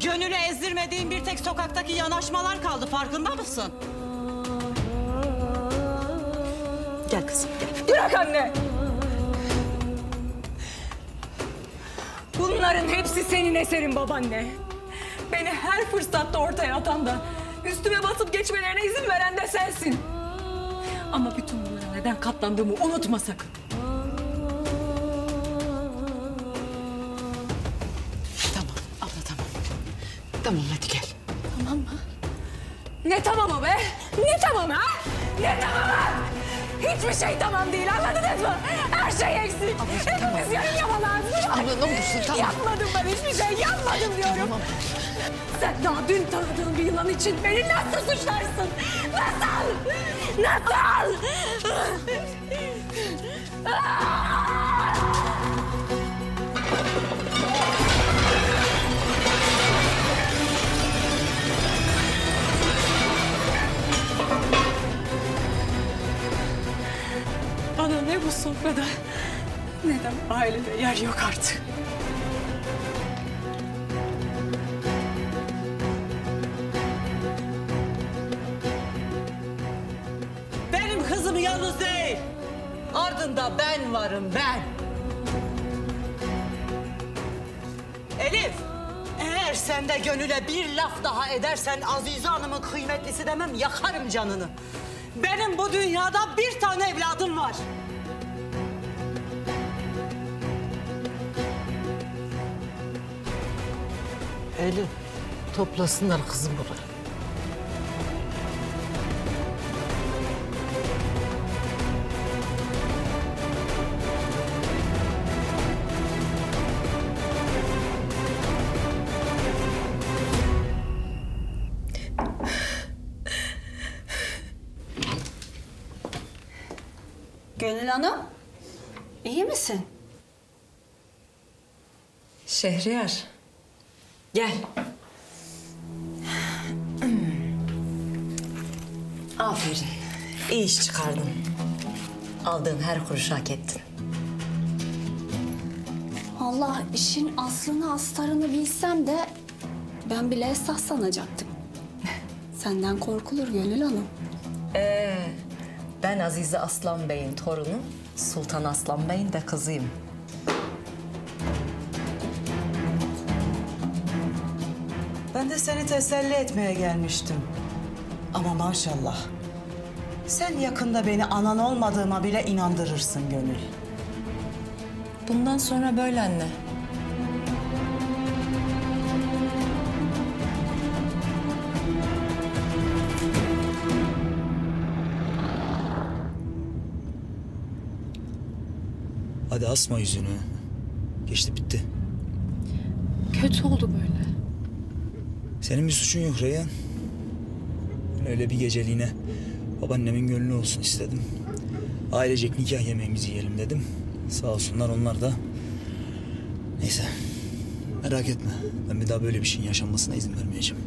Gönül'ü ezdirmediğin bir tek sokaktaki yanaşmalar kaldı farkında mısın? Gel kızım gel. Bırak anne. Bunların hepsi senin eserin babaanne. Beni her fırsatta ortaya atan da üstüme basıp geçmelerine izin veren de sensin. Ama bütün bunlara neden katlandığımı unutma sakın. Tamam hadi gel. Tamam mı? Ne tamamı be? Ne tamamı ha? Ne tamamı? Hiçbir şey tamam değil anladınız mı? Her şey eksik. Hepimiz yarım yamalağız. Abla ne olursun tamam. Yapmadım ben hiçbir şey yapmadım diyorum. Sen daha dün tanıdığın bir yılan için beni nasıl suçlarsın? Nasıl? Nasıl? Bana ne bu sofrada ne de ailede yer yok artık. Benim kızım yalnız değil. Ardında ben varım ben. Elif, eğer sen de Gönül'e bir laf daha edersen Azize Hanım'ın kıymetlisi demem yakarım canını. Benim bu dünyada bir tane evladım var. Elif toplasınlar kızım buraya. Gönül Hanım, iyi misin? Şehriyar. Gel. Aferin. İyi iş çıkardın. Aldığın her kuruşu hak ettin. Allah işin aslını astarını bilsem de ben bile esas sanacaktım. Senden korkulur Gönül Hanım. Ee, ben Azize Aslan Bey'in torunu, Sultan Aslan Bey'in de kızıyım. Ben de seni teselli etmeye gelmiştim. Ama maşallah. Sen yakında beni anan olmadığıma bile inandırırsın Gönül. Bundan sonra böyle anne. Hadi asma yüzünü. Geçti bitti. Kötü oldu böyle. Senin bir suçun yok Reyhan. Öyle bir geceliğine babaannemin gönlü olsun istedim. Ailecek nikah yemeğimizi yiyelim dedim. Sağ olsunlar onlar da. Neyse. Merak etme. Ben bir daha böyle bir şeyin yaşanmasına izin vermeyeceğim.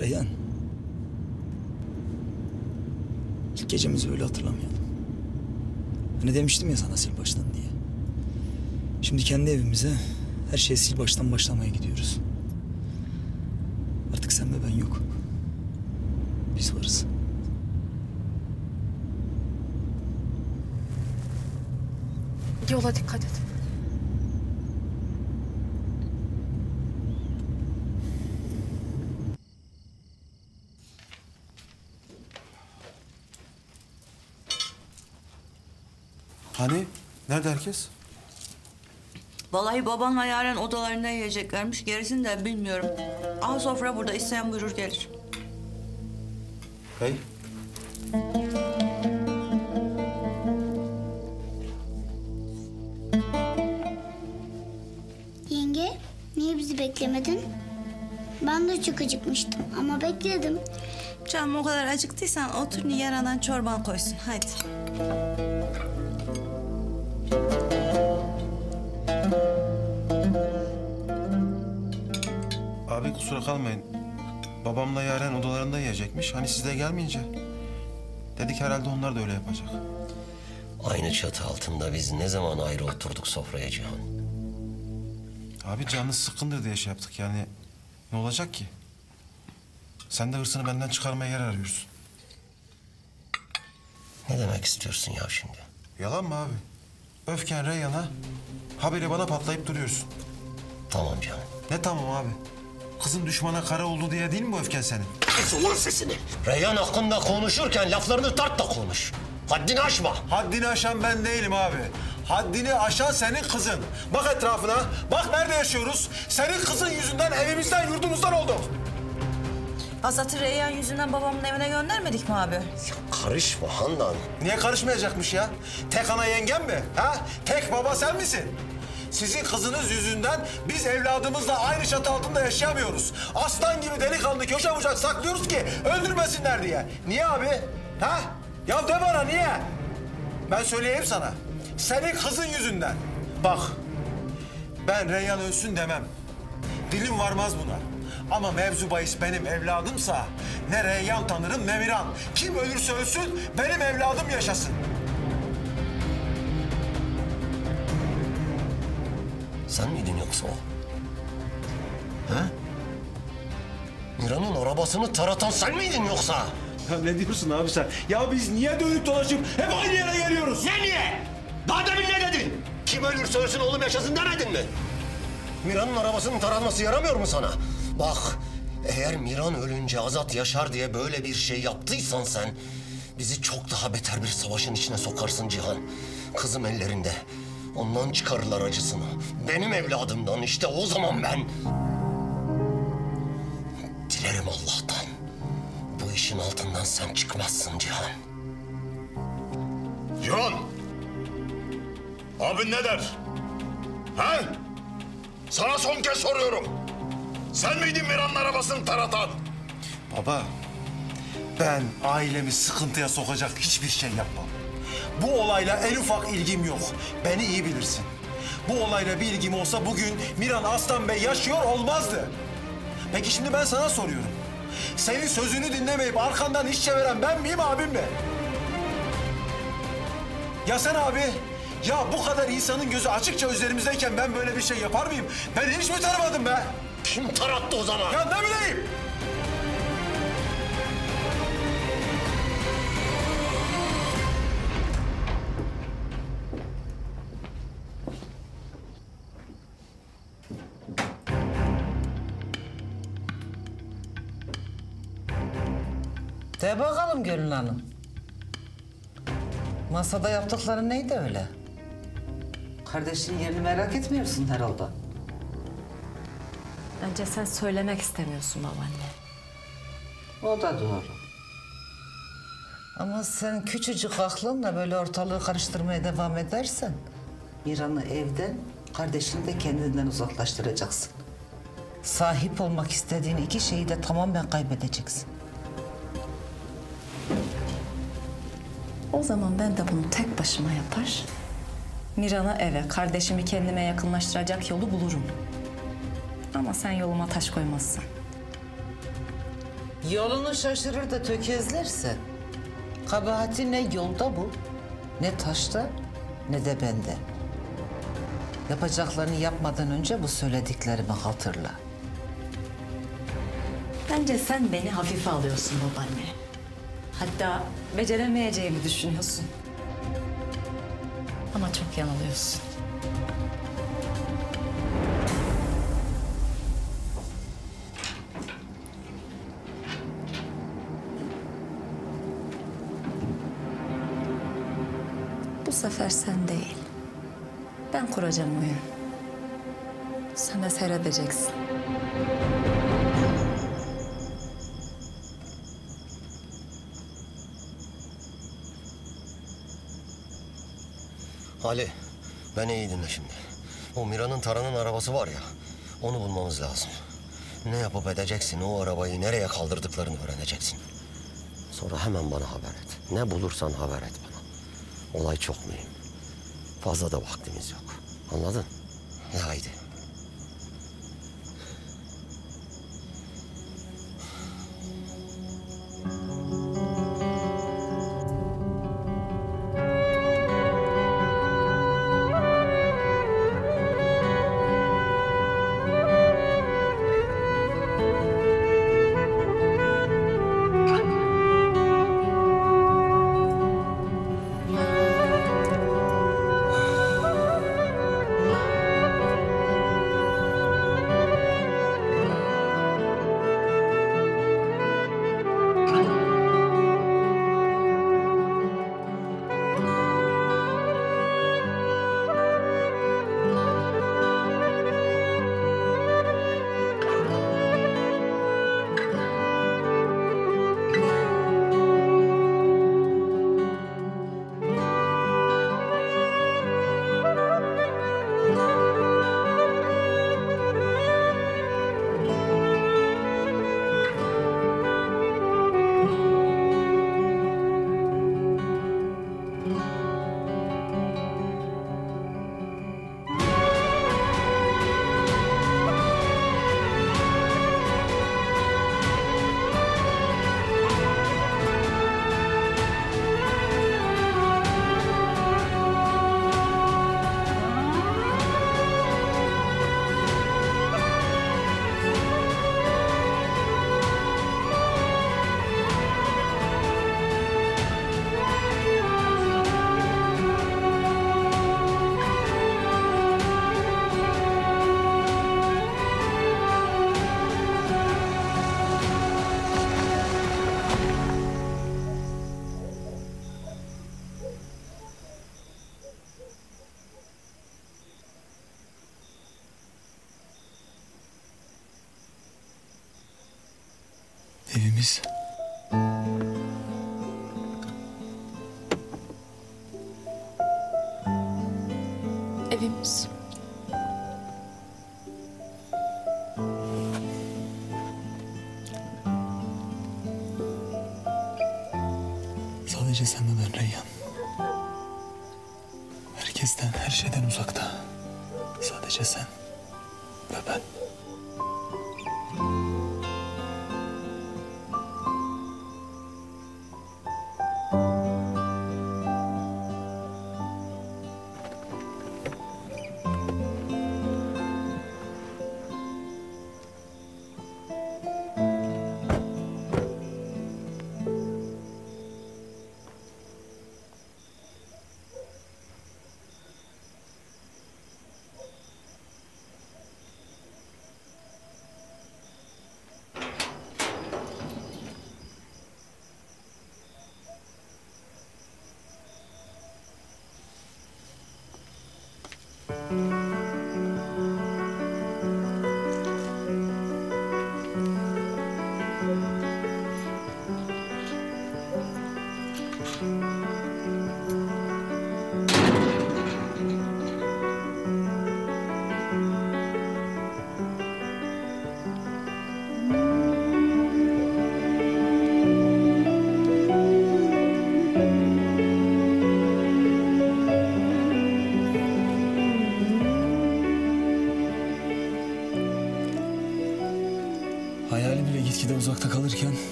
Reyhan. İlk gecemizi öyle hatırlamayalım. Hani demiştim ya sana sil baştan diye. Şimdi kendi evimize her şeyi sil baştan başlamaya gidiyoruz. sen ve ben yok. Biz varız. Yola dikkat et. Hani? Nerede herkes? Vallahi babanla Yaren odalarında yiyeceklermiş. Gerisini de bilmiyorum. Al sofra burada. isteyen buyurur gelir. Hey. Yenge, niye bizi beklemedin? Ben de çok acıkmıştım ama bekledim. Canım o kadar acıktıysan otur Yaren'den çorban koysun. Hadi. Kalmayın. Babamla Yaren odalarında yiyecekmiş. Hani siz de gelmeyince. Dedik herhalde onlar da öyle yapacak. Aynı çatı altında biz ne zaman ayrı oturduk sofraya Cihan? Abi canınız sıkkındır diye şey yaptık yani. Ne olacak ki? Sen de hırsını benden çıkarmaya yer arıyorsun. Ne demek istiyorsun ya şimdi? Yalan mı abi? Öfken Reyyan'a, haberi bana patlayıp duruyorsun. Tamam canım. Ne tamam abi? Kızın düşmana kara oldu diye değil mi bu öfken senin? Kes ulan sesini. Reyhan hakkında konuşurken laflarını tart da konuş. Haddini aşma. Haddini aşan ben değilim abi. Haddini aşan senin kızın. Bak etrafına, bak nerede yaşıyoruz. Senin kızın yüzünden evimizden, yurdumuzdan olduk. Azat'ı Reyhan yüzünden babamın evine göndermedik mi abi? Karışma Handan. Niye karışmayacakmış ya? Tek ana yengem mi? Ha? Tek baba sen misin? Sizin kızınız yüzünden biz evladımızla aynı çatı altında yaşayamıyoruz. Aslan gibi delikanlı köşe bucak saklıyoruz ki öldürmesinler diye. Niye abi? Ha? Ya de bana niye? Ben söyleyeyim sana. Senin kızın yüzünden. Bak, ben Reyhan ölsün demem. Dilim varmaz buna. Ama mevzu bahis benim evladımsa ne Reyyan tanırım ne Miran. Kim ölürse ölsün benim evladım yaşasın. Sen miydin yoksa o? Ha? Miran'ın arabasını taratan sen miydin yoksa? Ya ne diyorsun abi sen? Ya biz niye dönüp dolaşıp hep aynı yere geliyoruz? Ne niye? Daha demin ne dedin? Kim ölürse ölsün oğlum yaşasın demedin mi? Miran'ın arabasının taranması yaramıyor mu sana? Bak, eğer Miran ölünce Azat yaşar diye böyle bir şey yaptıysan sen... ...bizi çok daha beter bir savaşın içine sokarsın Cihan. Kızım ellerinde. Ondan çıkarırlar acısını. Benim evladımdan işte o zaman ben... Dilerim Allah'tan. Bu işin altından sen çıkmazsın Cihan. Cihan! Abin ne der? He? Sana son kez soruyorum. Sen miydin Miran'ın arabasını taratan? Baba, ben ailemi sıkıntıya sokacak hiçbir şey yapmam. Bu olayla en ufak ilgim yok. Beni iyi bilirsin. Bu olayla bir ilgim olsa bugün Miran Aslan Bey yaşıyor olmazdı. Peki şimdi ben sana soruyorum. Senin sözünü dinlemeyip arkandan iş çeviren ben miyim abim mi? Ya sen abi? Ya bu kadar insanın gözü açıkça üzerimizdeyken ben böyle bir şey yapar mıyım? Ben hiç mi tanımadım be? Kim tarattı o zaman? Ya ne bileyim? Bakalım Gönül Hanım. Masada yaptıkların neydi öyle? Kardeşinin yerini merak etmiyorsun herhalde. Bence sen söylemek istemiyorsun babaanne. O da doğru. Ama sen küçücük aklınla böyle ortalığı karıştırmaya devam edersen... ...Miran'ı evden, kardeşini de kendinden uzaklaştıracaksın. Sahip olmak istediğin iki şeyi de tamamen kaybedeceksin. O zaman ben de bunu tek başıma yapar. Miran'ı eve, kardeşimi kendime yakınlaştıracak yolu bulurum. Ama sen yoluma taş koymazsın. Yolunu şaşırır da tökezlerse... ...kabahati ne yolda bu, ne taşta, ne de bende. Yapacaklarını yapmadan önce bu söylediklerimi hatırla. Bence sen beni hafife alıyorsun babaanne. Hatta beceremeyeceğimi düşünüyorsun. Ama çok yanılıyorsun. Bu sefer sen değil. Ben kuracağım oyun. Sen de seyredeceksin. Ali, beni iyi dinle şimdi. O Mira'nın Taran'ın arabası var ya, onu bulmamız lazım. Ne yapıp edeceksin, o arabayı nereye kaldırdıklarını öğreneceksin. Sonra hemen bana haber et. Ne bulursan haber et bana. Olay çok mühim. Fazla da vaktimiz yok. Anladın? E haydi. Herkesten, her şeyden uzakta. Sadece sen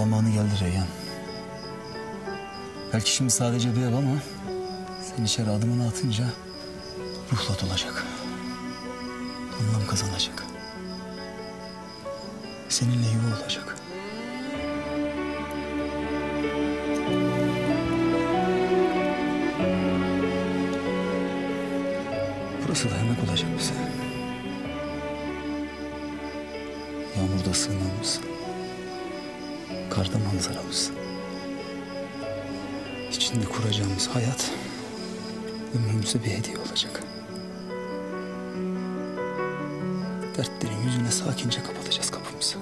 zamanı geldi Reyhan. Belki şimdi sadece bir ev ama... Sen içeri adımını atınca ruhla dolacak. Anlam kazanacak. Seninle yuva olacak. Burası dayanak olacak bize. Yağmurda sığınağımız, karda manzaramız. İçinde kuracağımız hayat ömrümüze bir hediye olacak. Dertlerin yüzüne sakince kapatacağız kapımızı.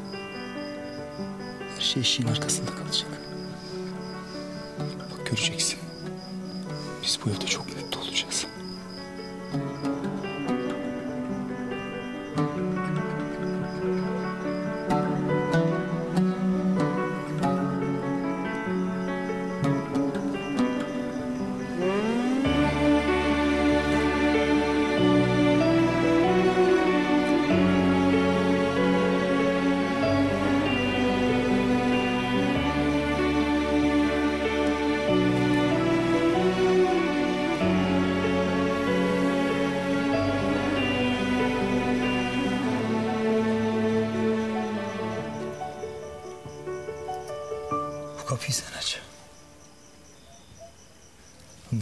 Her şey işin arkasında kalacak.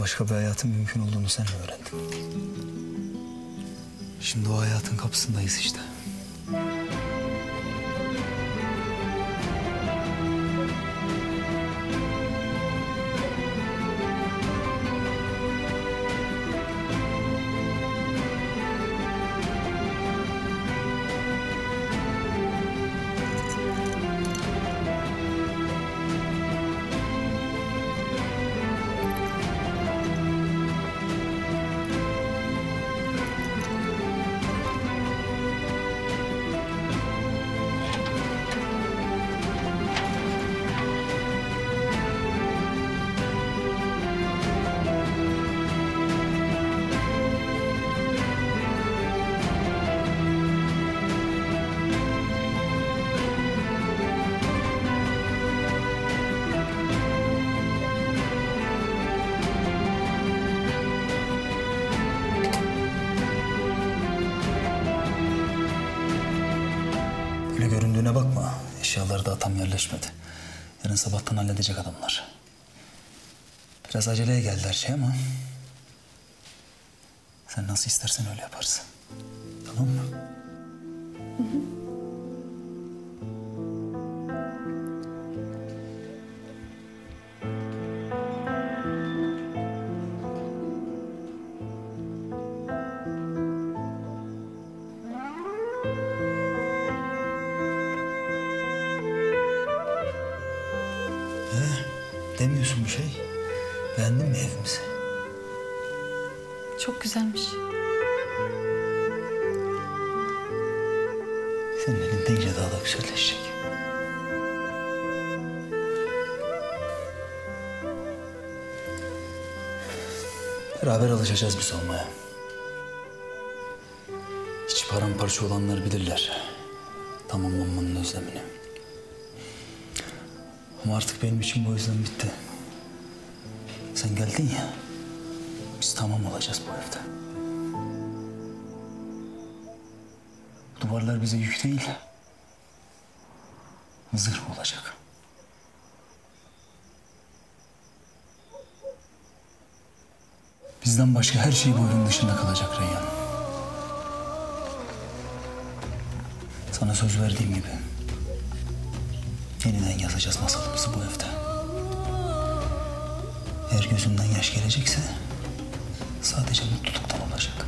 Başka bir hayatın mümkün olduğunu sen öğrendin. Şimdi o hayatın kapısındayız işte. Biraz aceleye geldi her şey ama... Sen nasıl istersen öyle yaparsın. Tamam mı? Demiyorsun bir şey. Beğendin mi evimizi? Çok güzelmiş. Senin elin deyince daha da güzelleşecek. Beraber alışacağız biz olmaya. İç paramparça olanlar bilirler. Tamamlanmanın özlemini. Ama artık benim için bu özlem bitti. Sen geldin ya. Biz tamam olacağız bu evde. Duvarlar bize yük değil. Zırh olacak. Bizden başka her şey bu evin dışında kalacak Reyhan. Sana söz verdiğim gibi yeniden yazacağız masalımızı bu evde. Eğer gözünden yaş gelecekse sadece mutluluktan olacak.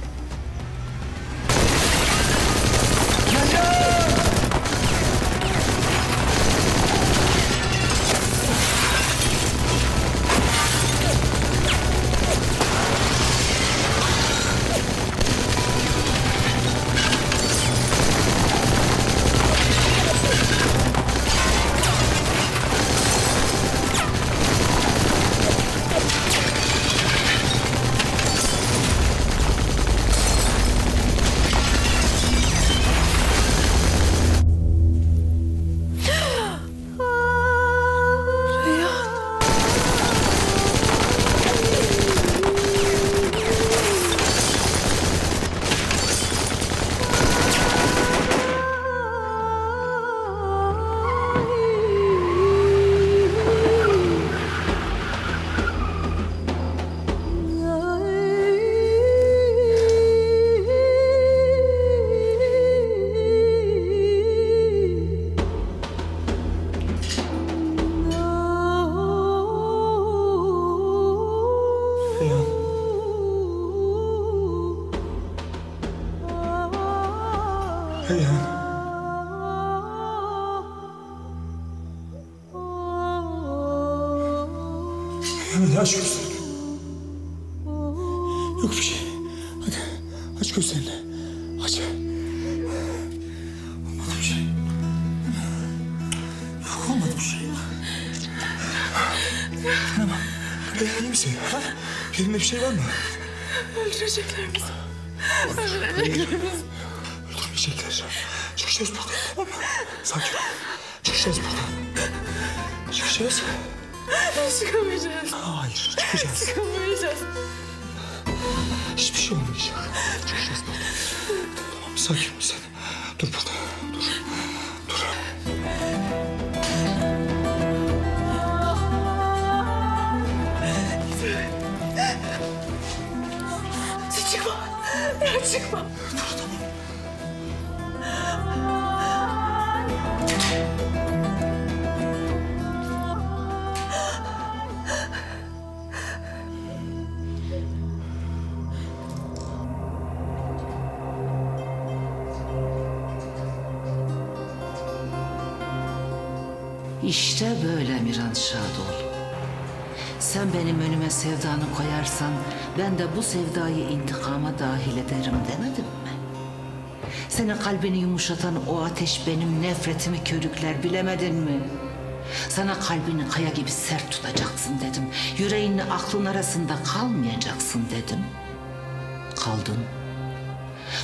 Reyhan. Hadi aç gözlerini. Yok bir şey. Hadi aç gözlerini. Aç. Olmadı bir şey. Yok olmadı bir şey. Tamam. Reyhan iyi misin? Ha? Elinde bir şey var mı? Öldürecekler bizi. Öldürecekler bizi. Öldürmeyecekler. Çıkacağız buradan tamam mı? Sakin ol. Çıkacağız buradan. Çıkacağız. Çıkamayacağız. Hayır çıkacağız. Çıkamayacağız. Hiçbir şey olmayacak. Çıkacağız buradan. Böyle Miran Şadoğlu. Sen benim önüme sevdanı koyarsan ben de bu sevdayı intikama dahil ederim demedim mi? Senin kalbini yumuşatan o ateş benim nefretimi körükler bilemedin mi? Sana kalbini kaya gibi sert tutacaksın dedim. Yüreğinle aklın arasında kalmayacaksın dedim. Kaldın.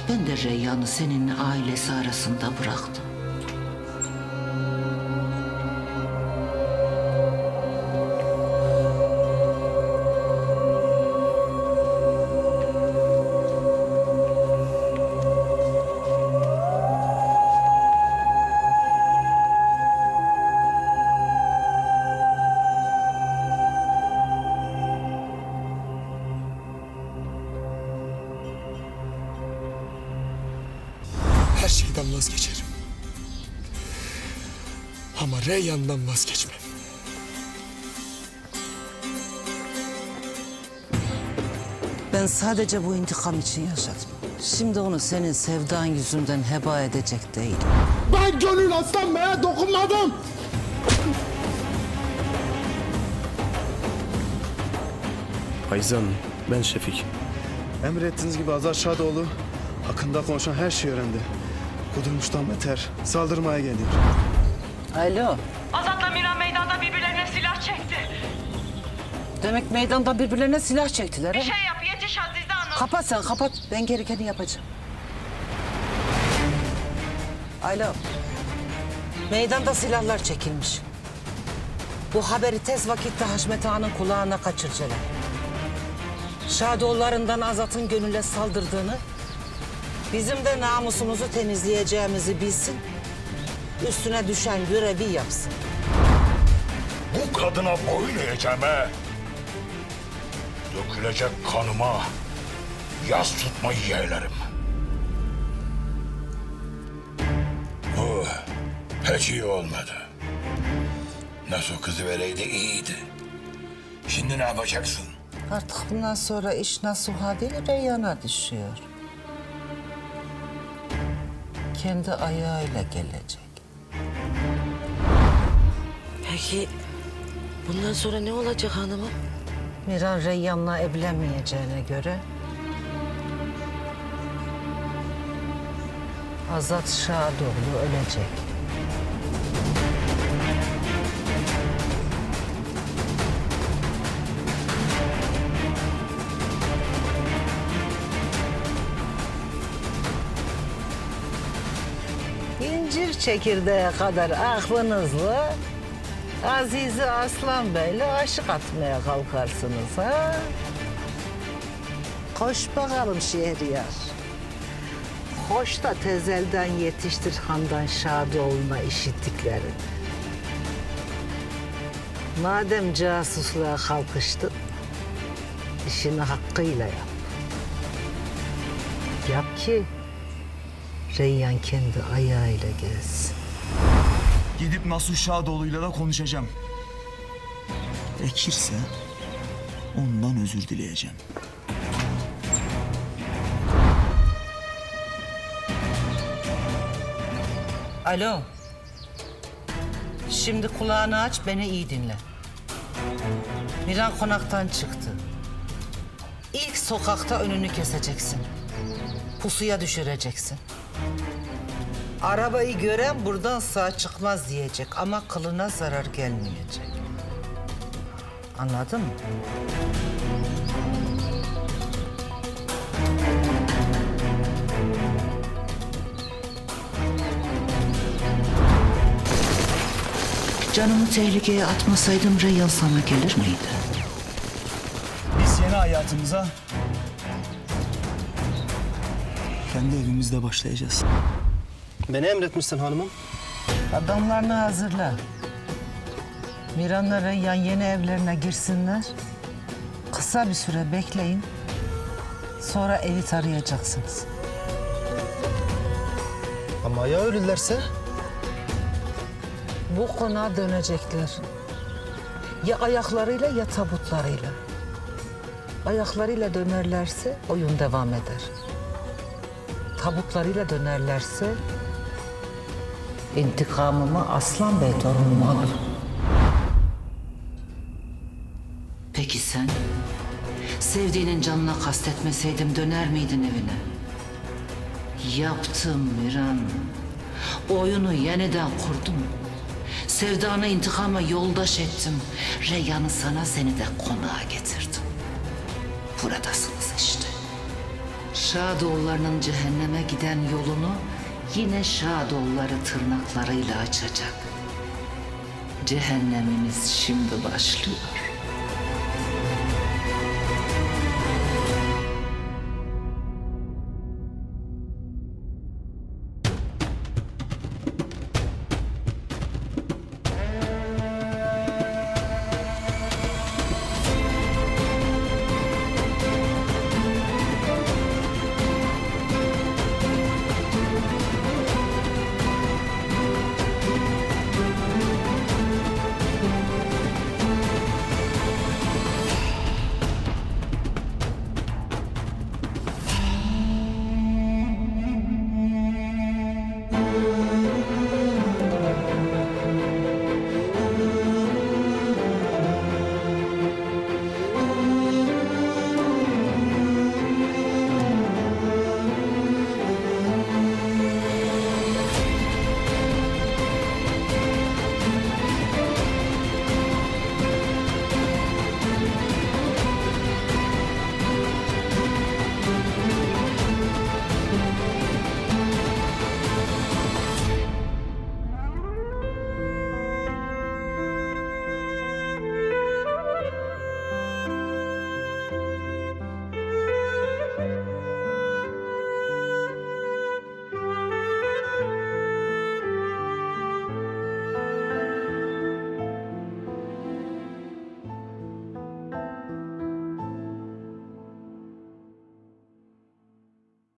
Ben de Reyyan'ı seninle ailesi arasında bıraktım. Reyyan'dan vazgeçmem. Ben sadece bu intikam için yaşadım. Şimdi onu senin sevdan yüzünden heba edecek değilim. Ben Gönül Aslan Bey'e dokunmadım. Hanım, ben Şefik. Emrettiğiniz gibi Azar Şadoğlu hakkında konuşan her şeyi öğrendi. Kudurmuştan beter, saldırmaya geliyor. Alo. Azat'la Miran meydanda birbirlerine silah çekti. Demek meydanda birbirlerine silah çektiler Bir ha? şey yap yetiş Azize Hanım. Kapat sen kapat. Ben gerekeni yapacağım. Alo. Meydanda silahlar çekilmiş. Bu haberi tez vakitte Haşmet Ağa'nın kulağına kaçıracaklar. Şadoğullarından Azat'ın gönüle saldırdığını, bizim de namusumuzu temizleyeceğimizi bilsin. Üstüne düşen görevi yapsın. Bu kadına boyun eğeceğime, dökülecek kanıma yas tutmayı yeğlerim. Bu hiç iyi olmadı. Nasıl kızı vereydi iyiydi. Şimdi ne yapacaksın? Artık bundan sonra iş Nasuha değil Reyyan'a düşüyor. Kendi ayağıyla gelecek. Peki bundan sonra ne olacak hanımım? Miran Reyyan'la evlenmeyeceğine göre... Azat Şadoğlu ölecek. İncir çekirdeğe kadar aklınızla Azizi Aslan Bey'le aşık atmaya kalkarsınız ha? Koş bakalım Şehriyar. Koş da tezelden yetiştir Handan Şadoğlu'na işittiklerini. Madem casusluğa kalkıştın, işini hakkıyla yap. Yap ki Reyyan kendi ayağıyla gelsin. Gidip Nasuh Şadoğlu'yla da konuşacağım. Gerekirse ondan özür dileyeceğim. Alo. Şimdi kulağını aç, beni iyi dinle. Miran konaktan çıktı. İlk sokakta önünü keseceksin. Pusuya düşüreceksin. Arabayı gören buradan sağ çıkmaz diyecek ama kılına zarar gelmeyecek. Anladın mı? Canımı tehlikeye atmasaydım Reyhan sana gelir miydi? Biz yeni hayatımıza kendi evimizde başlayacağız. Beni emretmişsin hanımım. Adamlarını hazırla. Miran'la Reyyan yeni evlerine girsinler. Kısa bir süre bekleyin. Sonra evi tarayacaksınız. Ama ya ölürlerse? Bu konağa dönecekler. Ya ayaklarıyla ya tabutlarıyla. Ayaklarıyla dönerlerse oyun devam eder. Tabutlarıyla dönerlerse intikamımı Aslan Bey torunuma alırım. Peki sen? Sevdiğinin canına kastetmeseydim döner miydin evine? Yaptım Miran. Oyunu yeniden kurdum. Sevdanı intikama yoldaş ettim. Reyyan'ı sana seni de konağa getirdim. Buradasınız işte. Şadoğullarının cehenneme giden yolunu yine Şadoğulları tırnaklarıyla açacak. Cehenneminiz şimdi başlıyor.